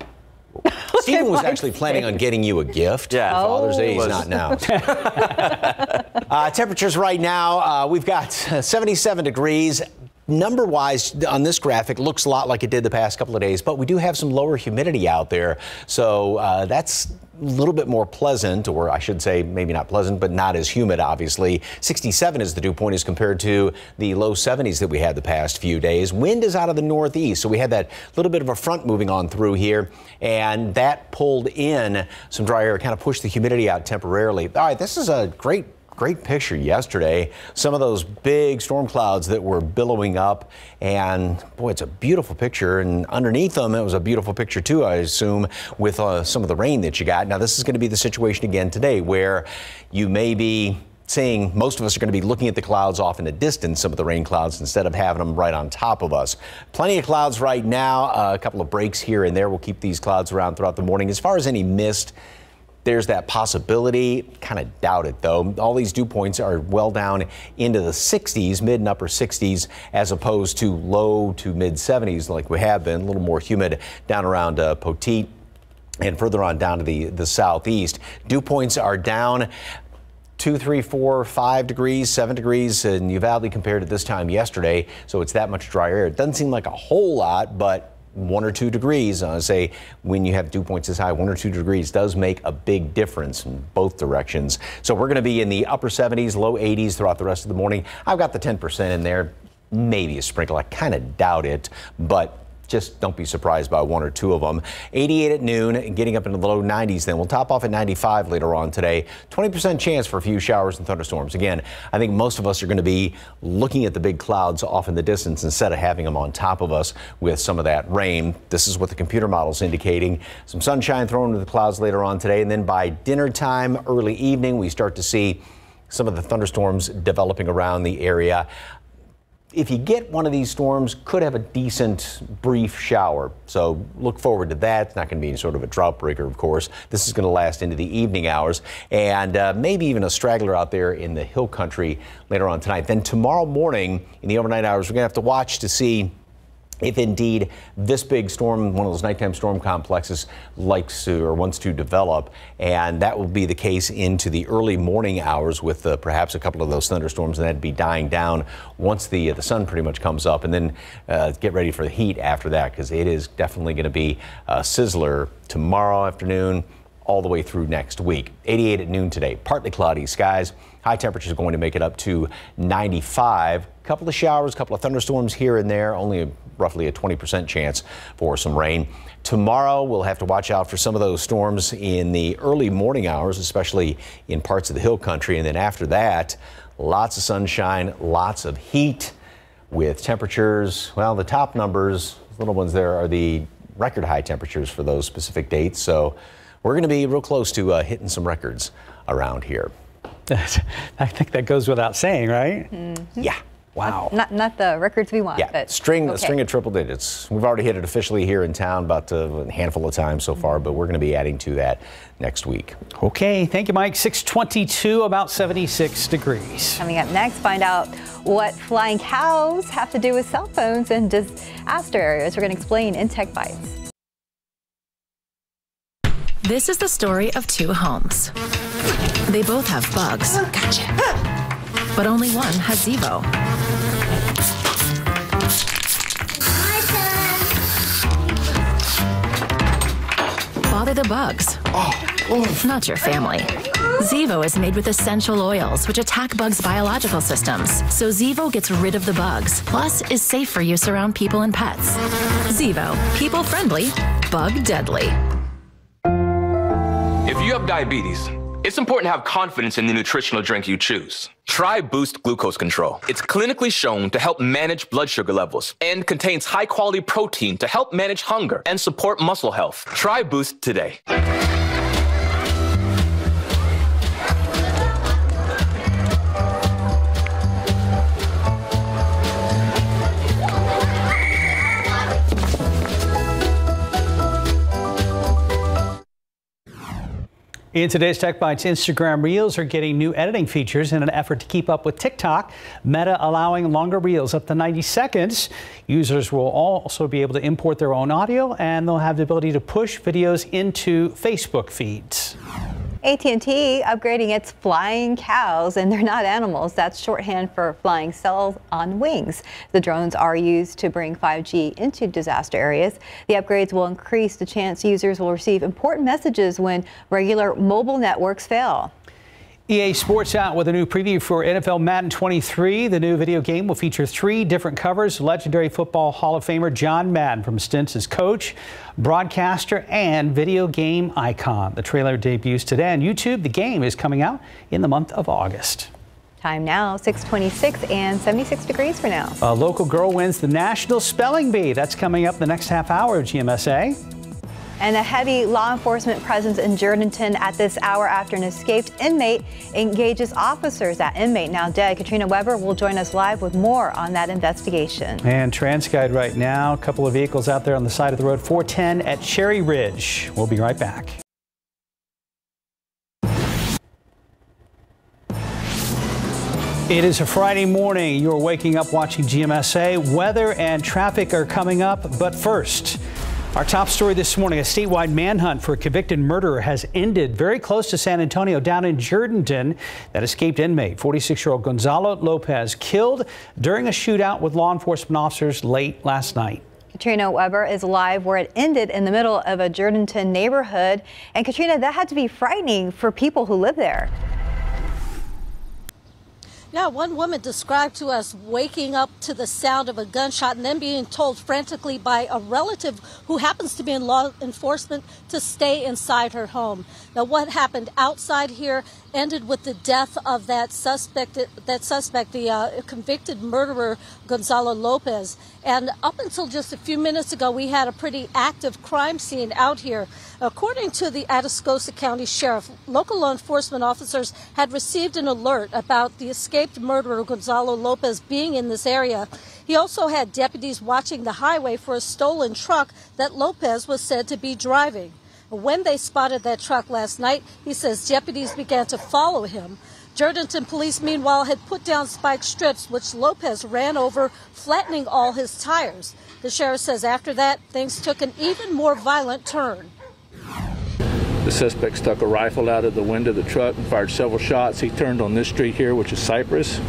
(laughs) Stephen was actually planning on getting you a gift. Yeah. Father's Day, Oh. he's not now. (laughs) uh, temperatures right now, uh, we've got (laughs) 77 degrees. Number wise on this graphic looks a lot like it did the past couple of days, but we do have some lower humidity out there. So uh, that's a little bit more pleasant, or I should say maybe not pleasant, but not as humid, obviously. 67 is the dew point as compared to the low 70s that we had the past few days. Wind is out of the northeast, so we had that little bit of a front moving on through here, and that pulled in some dry air, kind of pushed the humidity out temporarily. All right, this is a great Great picture yesterday. Some of those big storm clouds that were billowing up, and boy, it's a beautiful picture. And underneath them, it was a beautiful picture too, I assume, with uh, some of the rain that you got. Now, this is going to be the situation again today where you may be seeing most of us are going to be looking at the clouds off in the distance, some of the rain clouds, instead of having them right on top of us. Plenty of clouds right now, uh, a couple of breaks here and there We'll keep these clouds around throughout the morning. As far as any mist, there's that possibility. Kind of doubt it though. All these dew points are well down into the 60s, mid and upper 60s, as opposed to low to mid 70s like we have been. A little more humid down around uh, Poteet and further on down to the, the southeast. Dew points are down two, three, four, five degrees, seven degrees in Uvalde compared to this time yesterday. So it's that much drier air. It doesn't seem like a whole lot, but one or two degrees, I say when you have dew points this high, one or two degrees does make a big difference in both directions. So we're going to be in the upper 70s, low 80s throughout the rest of the morning. I've got the 10% in there, maybe a sprinkle. I kind of doubt it, but just don't be surprised by one or two of them. 88 at noon, getting up into the low 90s then. We'll top off at 95 later on today. 20% chance for a few showers and thunderstorms. Again, I think most of us are going to be looking at the big clouds off in the distance instead of having them on top of us with some of that rain. This is what the computer model's indicating. Some sunshine thrown into the clouds later on today, and then by dinner time, early evening, we start to see some of the thunderstorms developing around the area if you get one of these storms, could have a decent brief shower. So look forward to that. It's not going to be any sort of a drought breaker, of course. This is going to last into the evening hours and uh, maybe even a straggler out there in the hill country later on tonight. Then tomorrow morning in the overnight hours, we're going to have to watch to see if indeed this big storm, one of those nighttime storm complexes, likes to or wants to develop, and that will be the case into the early morning hours with uh, perhaps a couple of those thunderstorms, and that'd be dying down once the uh, the sun pretty much comes up, and then uh, get ready for the heat after that because it is definitely going to be a sizzler tomorrow afternoon all the way through next week. 88 at noon today, partly cloudy skies. High temperatures going to make it up to 95. Couple of showers, a couple of thunderstorms here and there, only a, roughly a 20% chance for some rain. Tomorrow, we'll have to watch out for some of those storms in the early morning hours, especially in parts of the hill country. And then after that, lots of sunshine, lots of heat with temperatures. Well, the top numbers, little ones there, are the record high temperatures for those specific dates. So we're going to be real close to uh, hitting some records around here. (laughs) I think that goes without saying, right? Mm-hmm. Yeah. Wow. Not not the records we want. Yeah, but string a okay. string of triple digits. We've already hit it officially here in town about uh, a handful of times so far, but we're going to be adding to that next week. Okay, thank you, Mike. 622, about 76 degrees. Coming up next, find out what flying cows have to do with cell phones and disaster areas. We're going to explain in Tech Bites. This is the story of two homes. They both have bugs. Gotcha. But only one has Zevo. Bother the bugs. Oh, Not your family. Zevo is made with essential oils which attack bugs' biological systems. So Zevo gets rid of the bugs, plus is safe for use around people and pets. Zevo, people friendly, bug deadly. If you have diabetes, it's important to have confidence in the nutritional drink you choose. Try Boost Glucose Control. It's clinically shown to help manage blood sugar levels and contains high quality protein to help manage hunger and support muscle health. Try Boost today. In today's Tech Bites, Instagram Reels are getting new editing features in an effort to keep up with TikTok. Meta allowing longer Reels up to 90 seconds. Users will also be able to import their own audio and they'll have the ability to push videos into Facebook feeds. AT&T upgrading its flying cows, and they're not animals. That's shorthand for flying cells on wings. The drones are used to bring 5G into disaster areas. The upgrades will increase the chance users will receive important messages when regular mobile networks fail. EA Sports out with a new preview for NFL Madden 23. The new video game will feature three different covers. Legendary Football Hall of Famer John Madden from stints as coach, broadcaster, and video game icon. The trailer debuts today on YouTube. The game is coming out in the month of August. Time now, 626 and 76 degrees for now. A local girl wins the National Spelling Bee. That's coming up the next half hour of GMSA. And a heavy law enforcement presence in Jourdanton at this hour after an escaped inmate engages officers. That inmate now dead. Katrina Weber will join us live with more on that investigation. And TransGuide right now, a couple of vehicles out there on the side of the road, 410 at Cherry Ridge. We'll be right back. It is a Friday morning. You're waking up watching GMSA. Weather and traffic are coming up, but first, our top story this morning, a statewide manhunt for a convicted murderer has ended very close to San Antonio down in Jourdanton. That escaped inmate, 46-year-old Gonzalo Lopez, killed during a shootout with law enforcement officers late last night. Katrina Weber is live where it ended in the middle of a Jourdanton neighborhood. And Katrina, that had to be frightening for people who live there. Yeah, one woman described to us waking up to the sound of a gunshot and then being told frantically by a relative who happens to be in law enforcement to stay inside her home. Now, what happened outside here ended with the death of that suspect, that suspect, the uh, convicted murderer Gonzalo Lopez. And up until just a few minutes ago, we had a pretty active crime scene out here. According to the Atascosa County Sheriff, local law enforcement officers had received an alert about the escaped murderer Gonzalo Lopez being in this area. He also had deputies watching the highway for a stolen truck that Lopez was said to be driving. When they spotted that truck last night, he says deputies began to follow him. Jourdanton police, meanwhile, had put down spike strips, which Lopez ran over, flattening all his tires. The sheriff says after that, things took an even more violent turn. The suspect stuck a rifle out of the window of the truck and fired several shots. He turned on this street here, which is Cypress.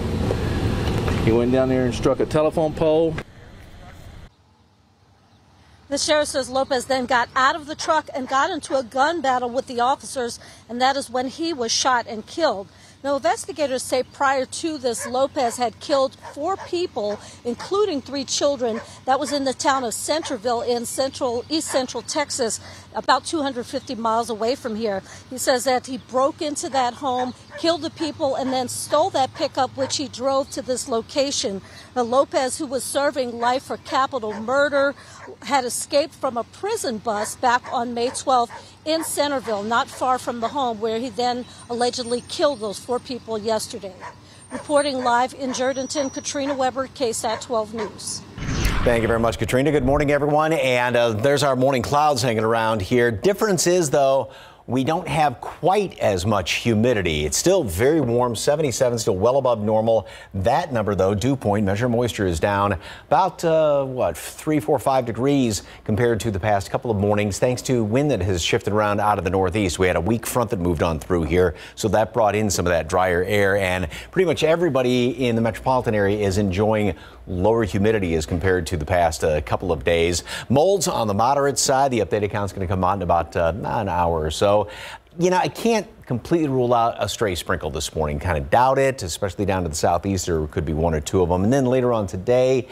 He went down there and struck a telephone pole. The sheriff says Lopez then got out of the truck and got into a gun battle with the officers, and that is when he was shot and killed. Now, investigators say prior to this, Lopez had killed four people, including three children. That was in the town of Centerville in central, east central Texas, about 250 miles away from here. He says that he broke into that home, killed the people, and then stole that pickup, which he drove to this location. Now, Lopez, who was serving life for capital murder, had escaped from a prison bus back on May 12th in Centerville, not far from the home where he then allegedly killed those four people yesterday. Reporting live in Jourdanton, Katrina Weber, KSAT 12 News. Thank you very much, Katrina. Good morning, everyone. And uh, there's our morning clouds hanging around here. Difference is, though, we don't have quite as much humidity. It's still very warm, 77, still well above normal. That number, though, dew point, measure moisture, is down about, uh, what, three, four, five degrees compared to the past couple of mornings, thanks to wind that has shifted around out of the northeast. We had a weak front that moved on through here, so that brought in some of that drier air, and pretty much everybody in the metropolitan area is enjoying lower humidity as compared to the past uh, couple of days. Molds on the moderate side. The updated count is going to come out in about uh, an hour or so. You know, I can't completely rule out a stray sprinkle this morning. Kind of doubt it, especially down to the southeast. There could be one or two of them. And then later on today,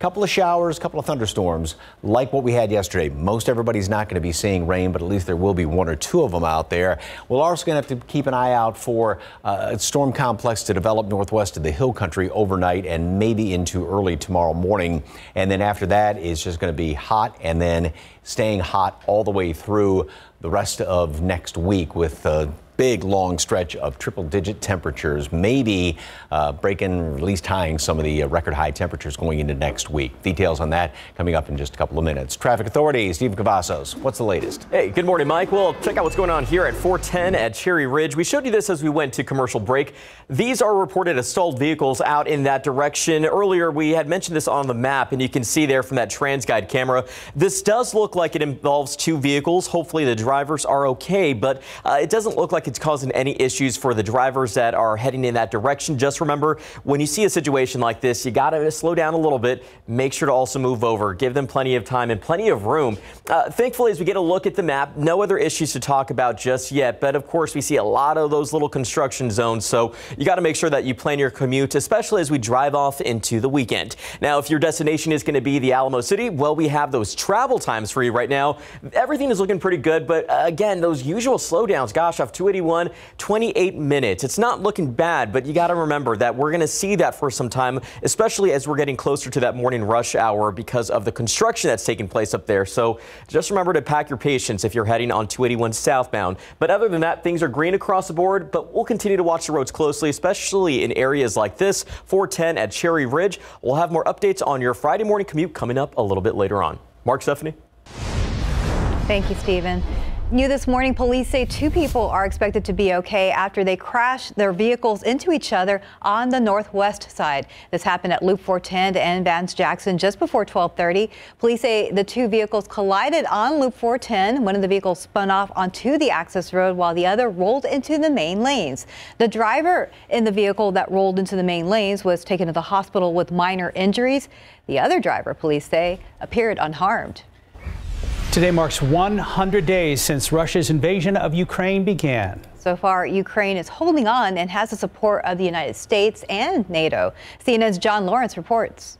couple of showers, couple of thunderstorms like what we had yesterday. Most everybody's not going to be seeing rain, but at least there will be one or two of them out there. We're also going to have to keep an eye out for uh, a storm complex to develop northwest of the hill country overnight and maybe into early tomorrow morning. And then after that, it's just going to be hot and then staying hot all the way through the rest of next week with uh, big long stretch of triple digit temperatures, maybe uh, breaking, at least tying some of the uh, record high temperatures going into next week. Details on that coming up in just a couple of minutes. Traffic Authority, Steve Cavazos, what's the latest? Hey, good morning, Mike. Well, check out what's going on here at 410 at Cherry Ridge. We showed you this as we went to commercial break. These are reported as stalled vehicles out in that direction. Earlier, we had mentioned this on the map, and you can see there from that TransGuide camera. This does look like it involves two vehicles. Hopefully, the drivers are okay, but uh, it doesn't look like it's causing any issues for the drivers that are heading in that direction. Just remember, when you see a situation like this, you got to slow down a little bit. Make sure to also move over. Give them plenty of time and plenty of room. Uh, thankfully, as we get a look at the map, no other issues to talk about just yet. But of course, we see a lot of those little construction zones. So you got to make sure that you plan your commute, especially as we drive off into the weekend. Now, if your destination is going to be the Alamo City, well, we have those travel times for you right now. Everything is looking pretty good. But uh, again, those usual slowdowns, gosh, off 281, 28 minutes. It's not looking bad, but you got to remember that we're going to see that for some time, especially as we're getting closer to that morning rush hour because of the construction that's taking place up there. So just remember to pack your patience if you're heading on 281 southbound. But other than that, things are green across the board, but we'll continue to watch the roads closely, especially in areas like this, 410 at Cherry Ridge. We'll have more updates on your Friday morning commute coming up a little bit later on. Mark Stephanie. Thank you, Stephen. New this morning, police say two people are expected to be okay after they crashed their vehicles into each other on the northwest side. This happened at Loop 410 and Vance Jackson just before 1230. Police say the two vehicles collided on Loop 410. One of the vehicles spun off onto the access road while the other rolled into the main lanes. The driver in the vehicle that rolled into the main lanes was taken to the hospital with minor injuries. The other driver, police say, appeared unharmed. Today marks 100 days since Russia's invasion of Ukraine began. So far, Ukraine is holding on and has the support of the United States and NATO. CNN's John Lawrence reports.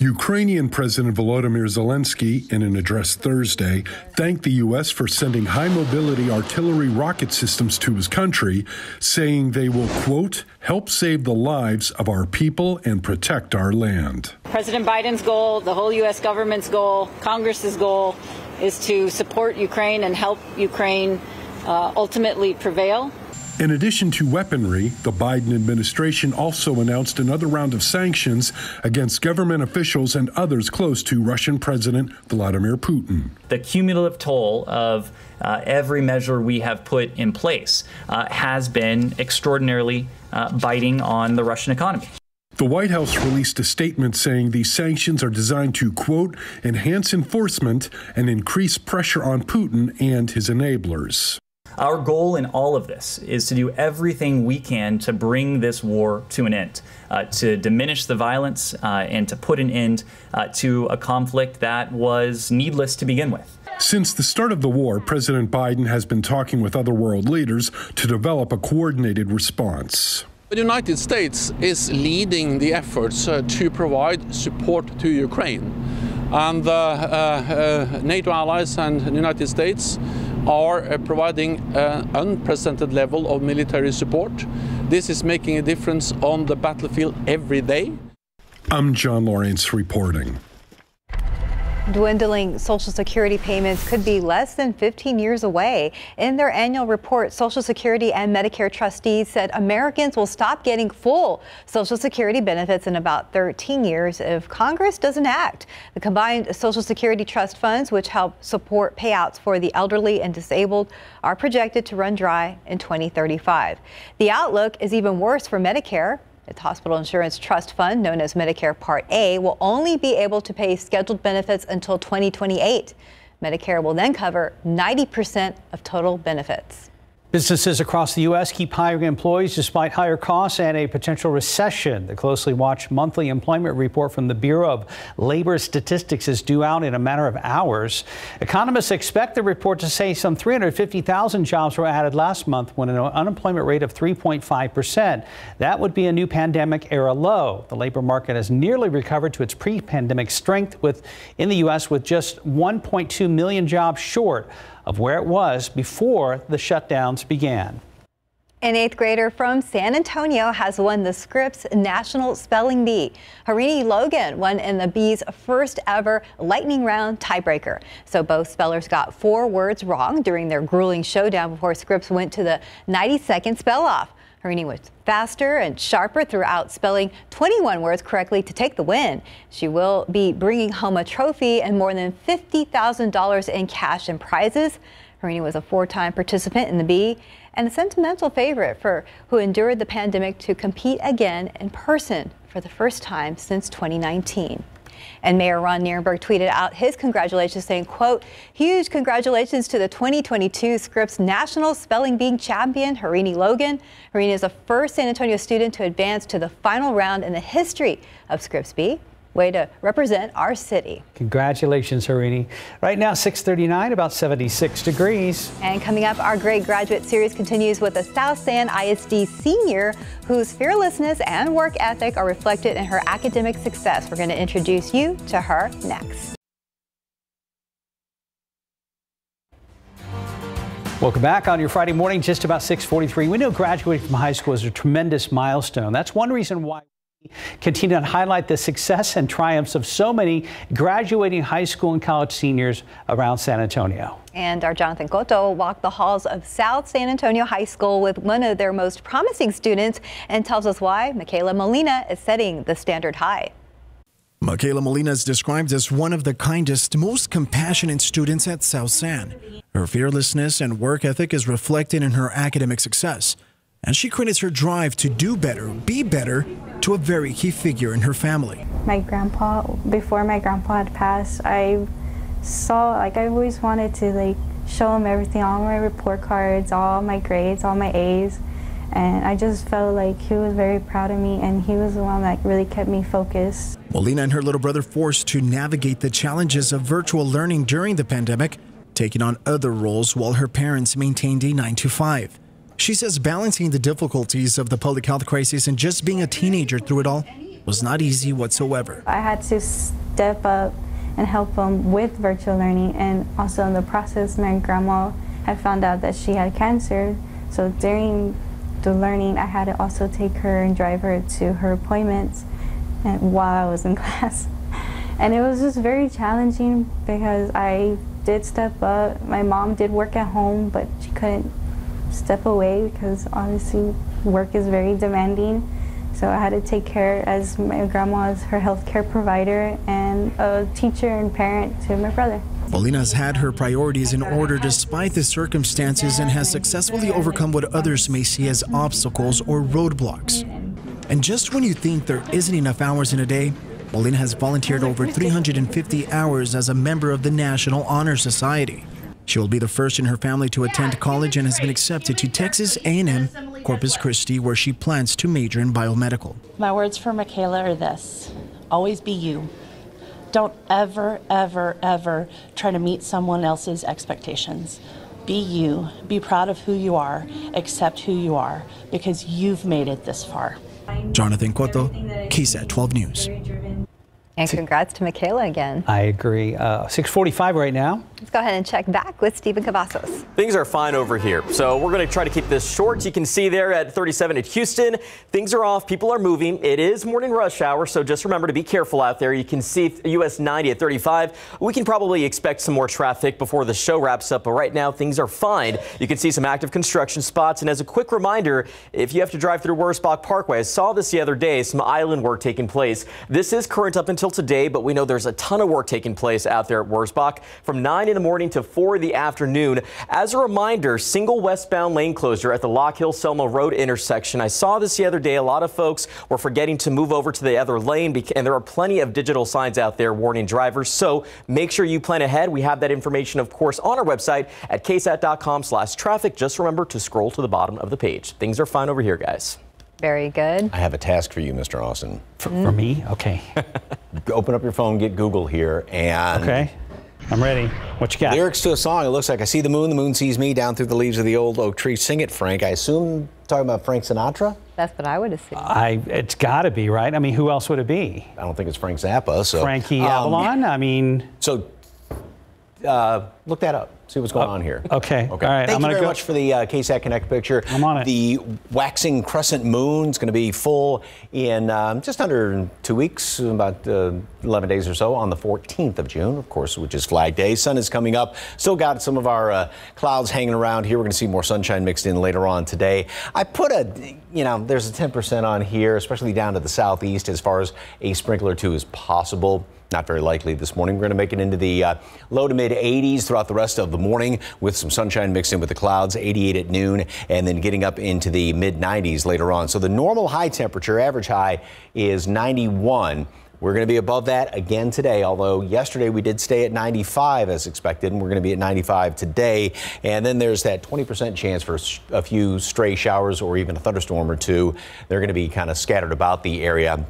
Ukrainian President Volodymyr Zelensky, in an address Thursday, thanked the U.S. for sending high mobility artillery rocket systems to his country, saying they will, quote, help save the lives of our people and protect our land. President Biden's goal, the whole U.S. government's goal, Congress's goal is to support Ukraine and help Ukraine uh, ultimately prevail. In addition to weaponry, the Biden administration also announced another round of sanctions against government officials and others close to Russian President Vladimir Putin. The cumulative toll of uh, every measure we have put in place uh, has been extraordinarily uh, biting on the Russian economy. The White House released a statement saying these sanctions are designed to, quote, enhance enforcement and increase pressure on Putin and his enablers. Our goal in all of this is to do everything we can to bring this war to an end, uh, to diminish the violence, uh, and to put an end uh, to a conflict that was needless to begin with. Since the start of the war, President Biden has been talking with other world leaders to develop a coordinated response. The United States is leading the efforts uh, to provide support to Ukraine. And uh, uh, NATO allies and the United States are uh, providing an unprecedented level of military support. This is making a difference on the battlefield every day. I'm John Lawrence reporting. Dwindling Social Security payments could be less than 15 years away. In their annual report, Social Security and Medicare trustees said Americans will stop getting full Social Security benefits in about 13 years if Congress doesn't act. The combined Social Security trust funds, which help support payouts for the elderly and disabled, are projected to run dry in 2035. The outlook is even worse for Medicare. Its hospital insurance trust fund, known as Medicare Part A, will only be able to pay scheduled benefits until 2028. Medicare will then cover 90% of total benefits. Businesses across the U.S. keep hiring employees despite higher costs and a potential recession. The closely watched monthly employment report from the Bureau of Labor Statistics is due out in a matter of hours. Economists expect the report to say some 350,000 jobs were added last month when an unemployment rate of 3.5 percent. That would be a new pandemic era low. The labor market has nearly recovered to its pre-pandemic strength with in the U.S. with just 1.2 million jobs short of where it was before the shutdowns began. An eighth grader from San Antonio has won the Scripps National Spelling Bee. Harini Logan won in the Bee's first ever lightning round tiebreaker. So both spellers got four words wrong during their grueling showdown before Scripps went to the 90 second spell off. Harini was faster and sharper throughout, spelling 21 words correctly to take the win. She will be bringing home a trophy and more than $50,000 in cash and prizes. Harini was a four-time participant in the Bee and a sentimental favorite for who endured the pandemic to compete again in person for the first time since 2019. And Mayor Ron Nirenberg tweeted out his congratulations saying, quote, huge congratulations to the 2022 Scripps National Spelling Bee champion, Harini Logan. Harini is the first San Antonio student to advance to the final round in the history of Scripps Bee way to represent our city. Congratulations, Harini. Right now, 639, about 76 degrees. And coming up, our great graduate series continues with a South San ISD senior whose fearlessness and work ethic are reflected in her academic success. We're going to introduce you to her next. Welcome back on your Friday morning, just about 643. We know graduating from high school is a tremendous milestone. That's one reason why continue to highlight the success and triumphs of so many graduating high school and college seniors around San Antonio. And our Jonathan Cotto walked the halls of South San Antonio High School with one of their most promising students and tells us why Michaela Molina is setting the standard high. Michaela Molina is described as one of the kindest, most compassionate students at South San. Her fearlessness and work ethic is reflected in her academic success and she credits her drive to do better, be better, to a very key figure in her family. My grandpa, before my grandpa had passed, I saw, like, I always wanted to, like, show him everything, all my report cards, all my grades, all my A's. And I just felt like he was very proud of me, and he was the one that really kept me focused. Molina and her little brother forced to navigate the challenges of virtual learning during the pandemic, taking on other roles while her parents maintained a 9 to 5. She says balancing the difficulties of the public health crisis and just being a teenager through it all was not easy whatsoever. I had to step up and help them with virtual learning, and also in the process, my grandma had found out that she had cancer. So during the learning, I had to also take her and drive her to her appointments and while I was in (laughs) class. And it was just very challenging because I did step up. My mom did work at home, but she couldn't step away because obviously work is very demanding. So I had to take care as my grandma is her healthcare provider and a teacher and parent to my brother. Molina's had her priorities in order despite the circumstances and has successfully overcome what others may see as obstacles or roadblocks. And just when you think there isn't enough hours in a day, Molina has volunteered over 350 hours as a member of the National Honor Society. She will be the first in her family to attend college and has been accepted to Texas A&M Corpus Christi where she plans to major in biomedical. My words for Michaela are this. Always be you. Don't ever, ever, ever try to meet someone else's expectations. Be you. Be proud of who you are. Accept who you are because you've made it this far. Jonathan Cotto, KSAT 12 News. And congrats to Michaela again. I agree. Uh, 645 right now. Let's go ahead and check back with Stephen Cavazos. Things are fine over here. So we're going to try to keep this short. You can see there at 37 at Houston, things are off. People are moving. It is morning rush hour. So just remember to be careful out there. You can see US 90 at 35. We can probably expect some more traffic before the show wraps up. But right now, things are fine. You can see some active construction spots. And as a quick reminder, if you have to drive through Wurzbach Parkway, I saw this the other day, some island work taking place. This is current up until today, but we know there's a ton of work taking place out there at Wurzbach from 9 in the morning to 4 in the afternoon. As a reminder, single westbound lane closure at the Lockhill Selma Road intersection. I saw this the other day. A lot of folks were forgetting to move over to the other lane, and there are plenty of digital signs out there warning drivers. So make sure you plan ahead. We have that information, of course, on our website at ksat.com slash traffic. Just remember to scroll to the bottom of the page. Things are fine over here, guys. Very good. I have a task for you, Mr. Austin. For, for me? Okay. (laughs) Open up your phone, get Google here, and. Okay. I'm ready. What you got? Lyrics to a song. It looks like I see the moon, the moon sees me down through the leaves of the old oak tree. Sing it, Frank. I assume talking about Frank Sinatra? That's what I would assume. I, it's got to be, right? I mean, who else would it be? I don't think it's Frank Zappa. So Frankie um, Avalon? I mean. So uh, look that up. See what's going uh, on here. Okay. Okay. All right. Thank I'm you very go. much for the uh, KSAT Connect picture. I'm on it. The waxing crescent moon is going to be full in um, just under two weeks, about uh, 11 days or so, on the 14th of June, of course, which is Flag Day. Sun is coming up. Still got some of our uh, clouds hanging around here. We're going to see more sunshine mixed in later on today. I put a, you know, there's a 10% on here, especially down to the southeast, as far as a sprinkler or two is possible. Not very likely this morning. We're going to make it into the uh, low to mid 80s throughout the rest of the morning with some sunshine mixed in with the clouds, 88 at noon, and then getting up into the mid 90s later on. So the normal high temperature, average high, is 91. We're going to be above that again today, although yesterday we did stay at 95 as expected, and we're going to be at 95 today. And then there's that 20% chance for a few stray showers or even a thunderstorm or two. They're going to be kind of scattered about the area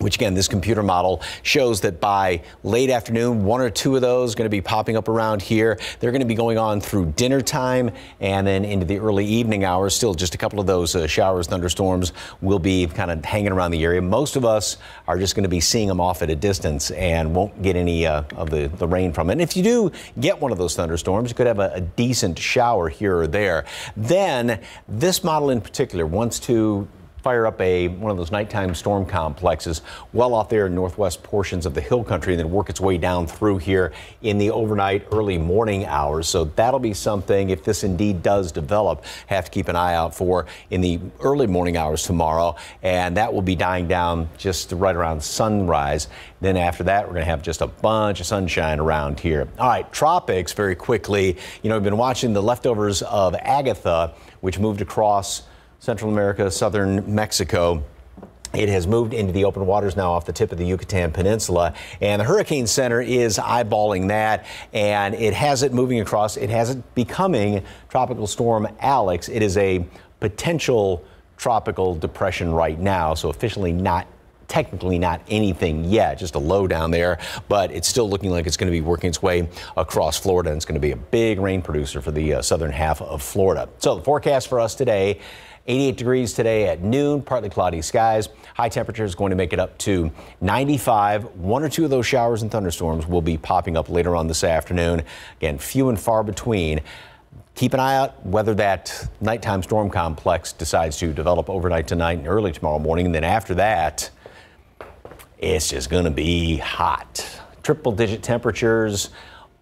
which again, this computer model shows that by late afternoon, one or two of those going to be popping up around here. They're going to be going on through dinner time and then into the early evening hours. Still, just a couple of those uh, showers, thunderstorms will be kind of hanging around the area. Most of us are just going to be seeing them off at a distance and won't get any uh, of the, the rain from it. And if you do get one of those thunderstorms, you could have a, a decent shower here or there. Then, this model in particular wants to fire up a one of those nighttime storm complexes well off there in northwest portions of the hill country and then work its way down through here in the overnight early morning hours. So that'll be something if this indeed does develop have to keep an eye out for in the early morning hours tomorrow. And that will be dying down just right around sunrise. Then after that we're going to have just a bunch of sunshine around here. All right tropics very quickly. You know we've been watching the leftovers of agatha which moved across Central America, southern Mexico. It has moved into the open waters now off the tip of the Yucatan Peninsula, and the Hurricane Center is eyeballing that, and it has it moving across. It has it becoming Tropical Storm Alex. It is a potential tropical depression right now, so officially not technically not anything yet, just a low down there, but it's still looking like it's going to be working its way across Florida and it's going to be a big rain producer for the uh, southern half of Florida. So the forecast for us today 88 degrees today at noon, partly cloudy skies. High temperature is going to make it up to 95. One or two of those showers and thunderstorms will be popping up later on this afternoon. Again, few and far between. Keep an eye out whether that nighttime storm complex decides to develop overnight tonight and early tomorrow morning. And then after that, it's just going to be hot. Triple digit temperatures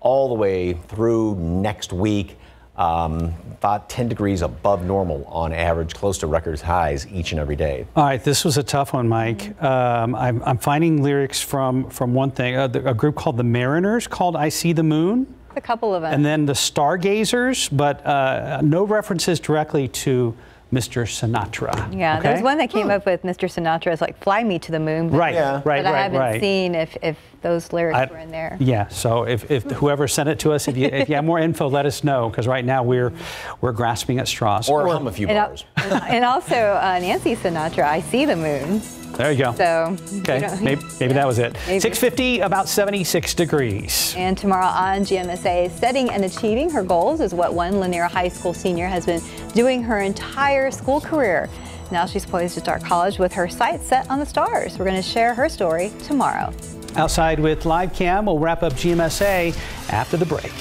all the way through next week. Um, about 10 degrees above normal on average, close to record highs each and every day. All right, this was a tough one, Mike. Um, I'm, I'm, finding lyrics from from one thing, uh, a group called the Mariners, called "I See the Moon." A couple of them. And then the Stargazers, but uh, no references directly to Mr. Sinatra. Yeah, okay? there's one that came hmm. up with Mr. Sinatra as like "Fly Me to the Moon." But, right, yeah. right, but right, I haven't right. seen if, if those lyrics I, were in there. Yeah, so if, if hmm. whoever sent it to us, if you, if you have more info, let us know because right now we're hmm. we're grasping at straws. Or, or hum a few and, bars. and also uh, Nancy Sinatra, "I See the Moon." There you go. So okay, (laughs) maybe, maybe that was it. Maybe. 650, about 76 degrees. And tomorrow on GMSA, setting and achieving her goals is what one Lanier High School senior has been doing her entire school career. Now she's poised to start college with her sights set on the stars. We're going to share her story tomorrow. Outside with Live Cam, we'll wrap up GMSA after the break.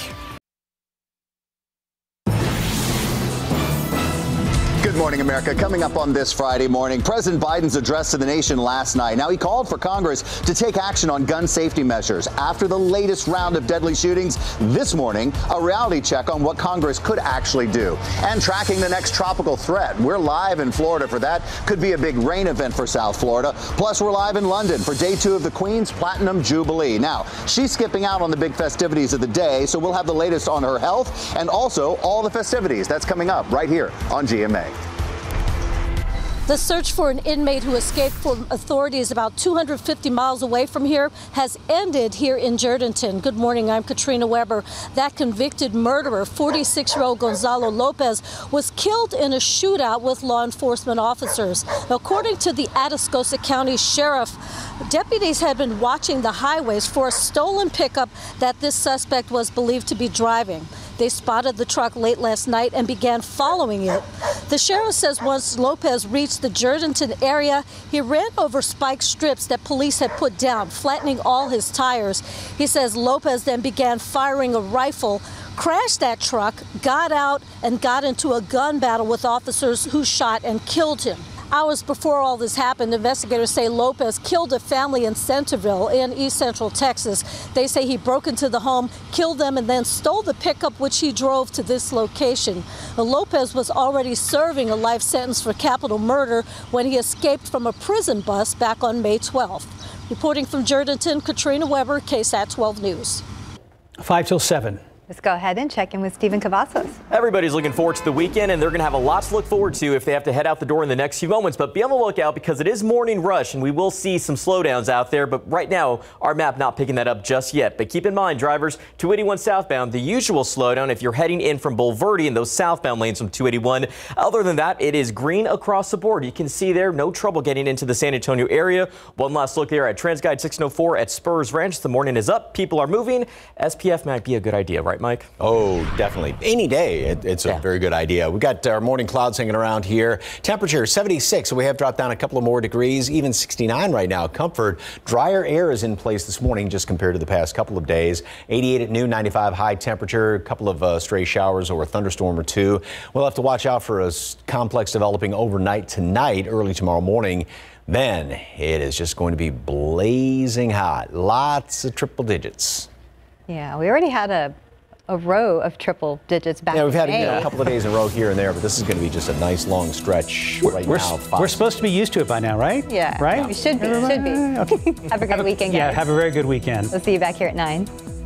America. Coming up on this Friday morning, President Biden's address to the nation last night. Now, he called for Congress to take action on gun safety measures. After the latest round of deadly shootings this morning, a reality check on what Congress could actually do. And tracking the next tropical threat. We're live in Florida for that. Could be a big rain event for South Florida. Plus, we're live in London for day two of the Queen's Platinum Jubilee. Now, she's skipping out on the big festivities of the day, so we'll have the latest on her health and also all the festivities. That's coming up right here on GMA. The search for an inmate who escaped from authorities about 250 miles away from here has ended here in Jourdanton. Good morning, I'm Katrina Webber. That convicted murderer, 46 year old Gonzalo Lopez, was killed in a shootout with law enforcement officers. According to the Atascosa County Sheriff, deputies had been watching the highways for a stolen pickup that this suspect was believed to be driving. They spotted the truck late last night and began following it. The sheriff says once Lopez reached the Jourdanton area, he ran over spike strips that police had put down, flattening all his tires. He says Lopez then began firing a rifle crashed that truck, got out, and got into a gun battle with officers who shot and killed him. Hours before all this happened, investigators say Lopez killed a family in Centerville in east central Texas. They say he broke into the home, killed them, and then stole the pickup which he drove to this location. Lopez was already serving a life sentence for capital murder when he escaped from a prison bus back on May 12th. Reporting from Jourdanton, Katrina Webber, KSAT 12 News. 5 till 7. Let's go ahead and check in with Stephen Cavazos. Everybody's looking forward to the weekend, and they're going to have a lot to look forward to if they have to head out the door in the next few moments. But be on the lookout because it is morning rush, and we will see some slowdowns out there. But right now, our map not picking that up just yet. But keep in mind, drivers, 281 southbound, the usual slowdown if you're heading in from Bulverde in those southbound lanes from 281. Other than that, it is green across the board. You can see there, no trouble getting into the San Antonio area. One last look there at TransGuide 604 at Spurs Ranch. The morning is up. People are moving. SPF might be a good idea, right, Mike? Oh, definitely. Any day, it, it's a yeah. very good idea. We've got our morning clouds hanging around here. Temperature 76, so we have dropped down a couple of more degrees, even 69 right now. Comfort. Drier air is in place this morning just compared to the past couple of days. 88 at noon, 95 high temperature, a couple of uh, stray showers or a thunderstorm or two. We'll have to watch out for a complex developing overnight tonight, early tomorrow morning. Then it is just going to be blazing hot. Lots of triple digits. Yeah, we already had a a row of triple digits back. Yeah, we've had you a couple of days in a row here and there, but this is going to be just a nice long stretch we're, right we're, now. we We're supposed to be used to it by now, right? Yeah. Right? We should be. Should be. (laughs) Okay. have a great weekend, guys. Yeah, have a very good weekend. We'll see you back here at 9.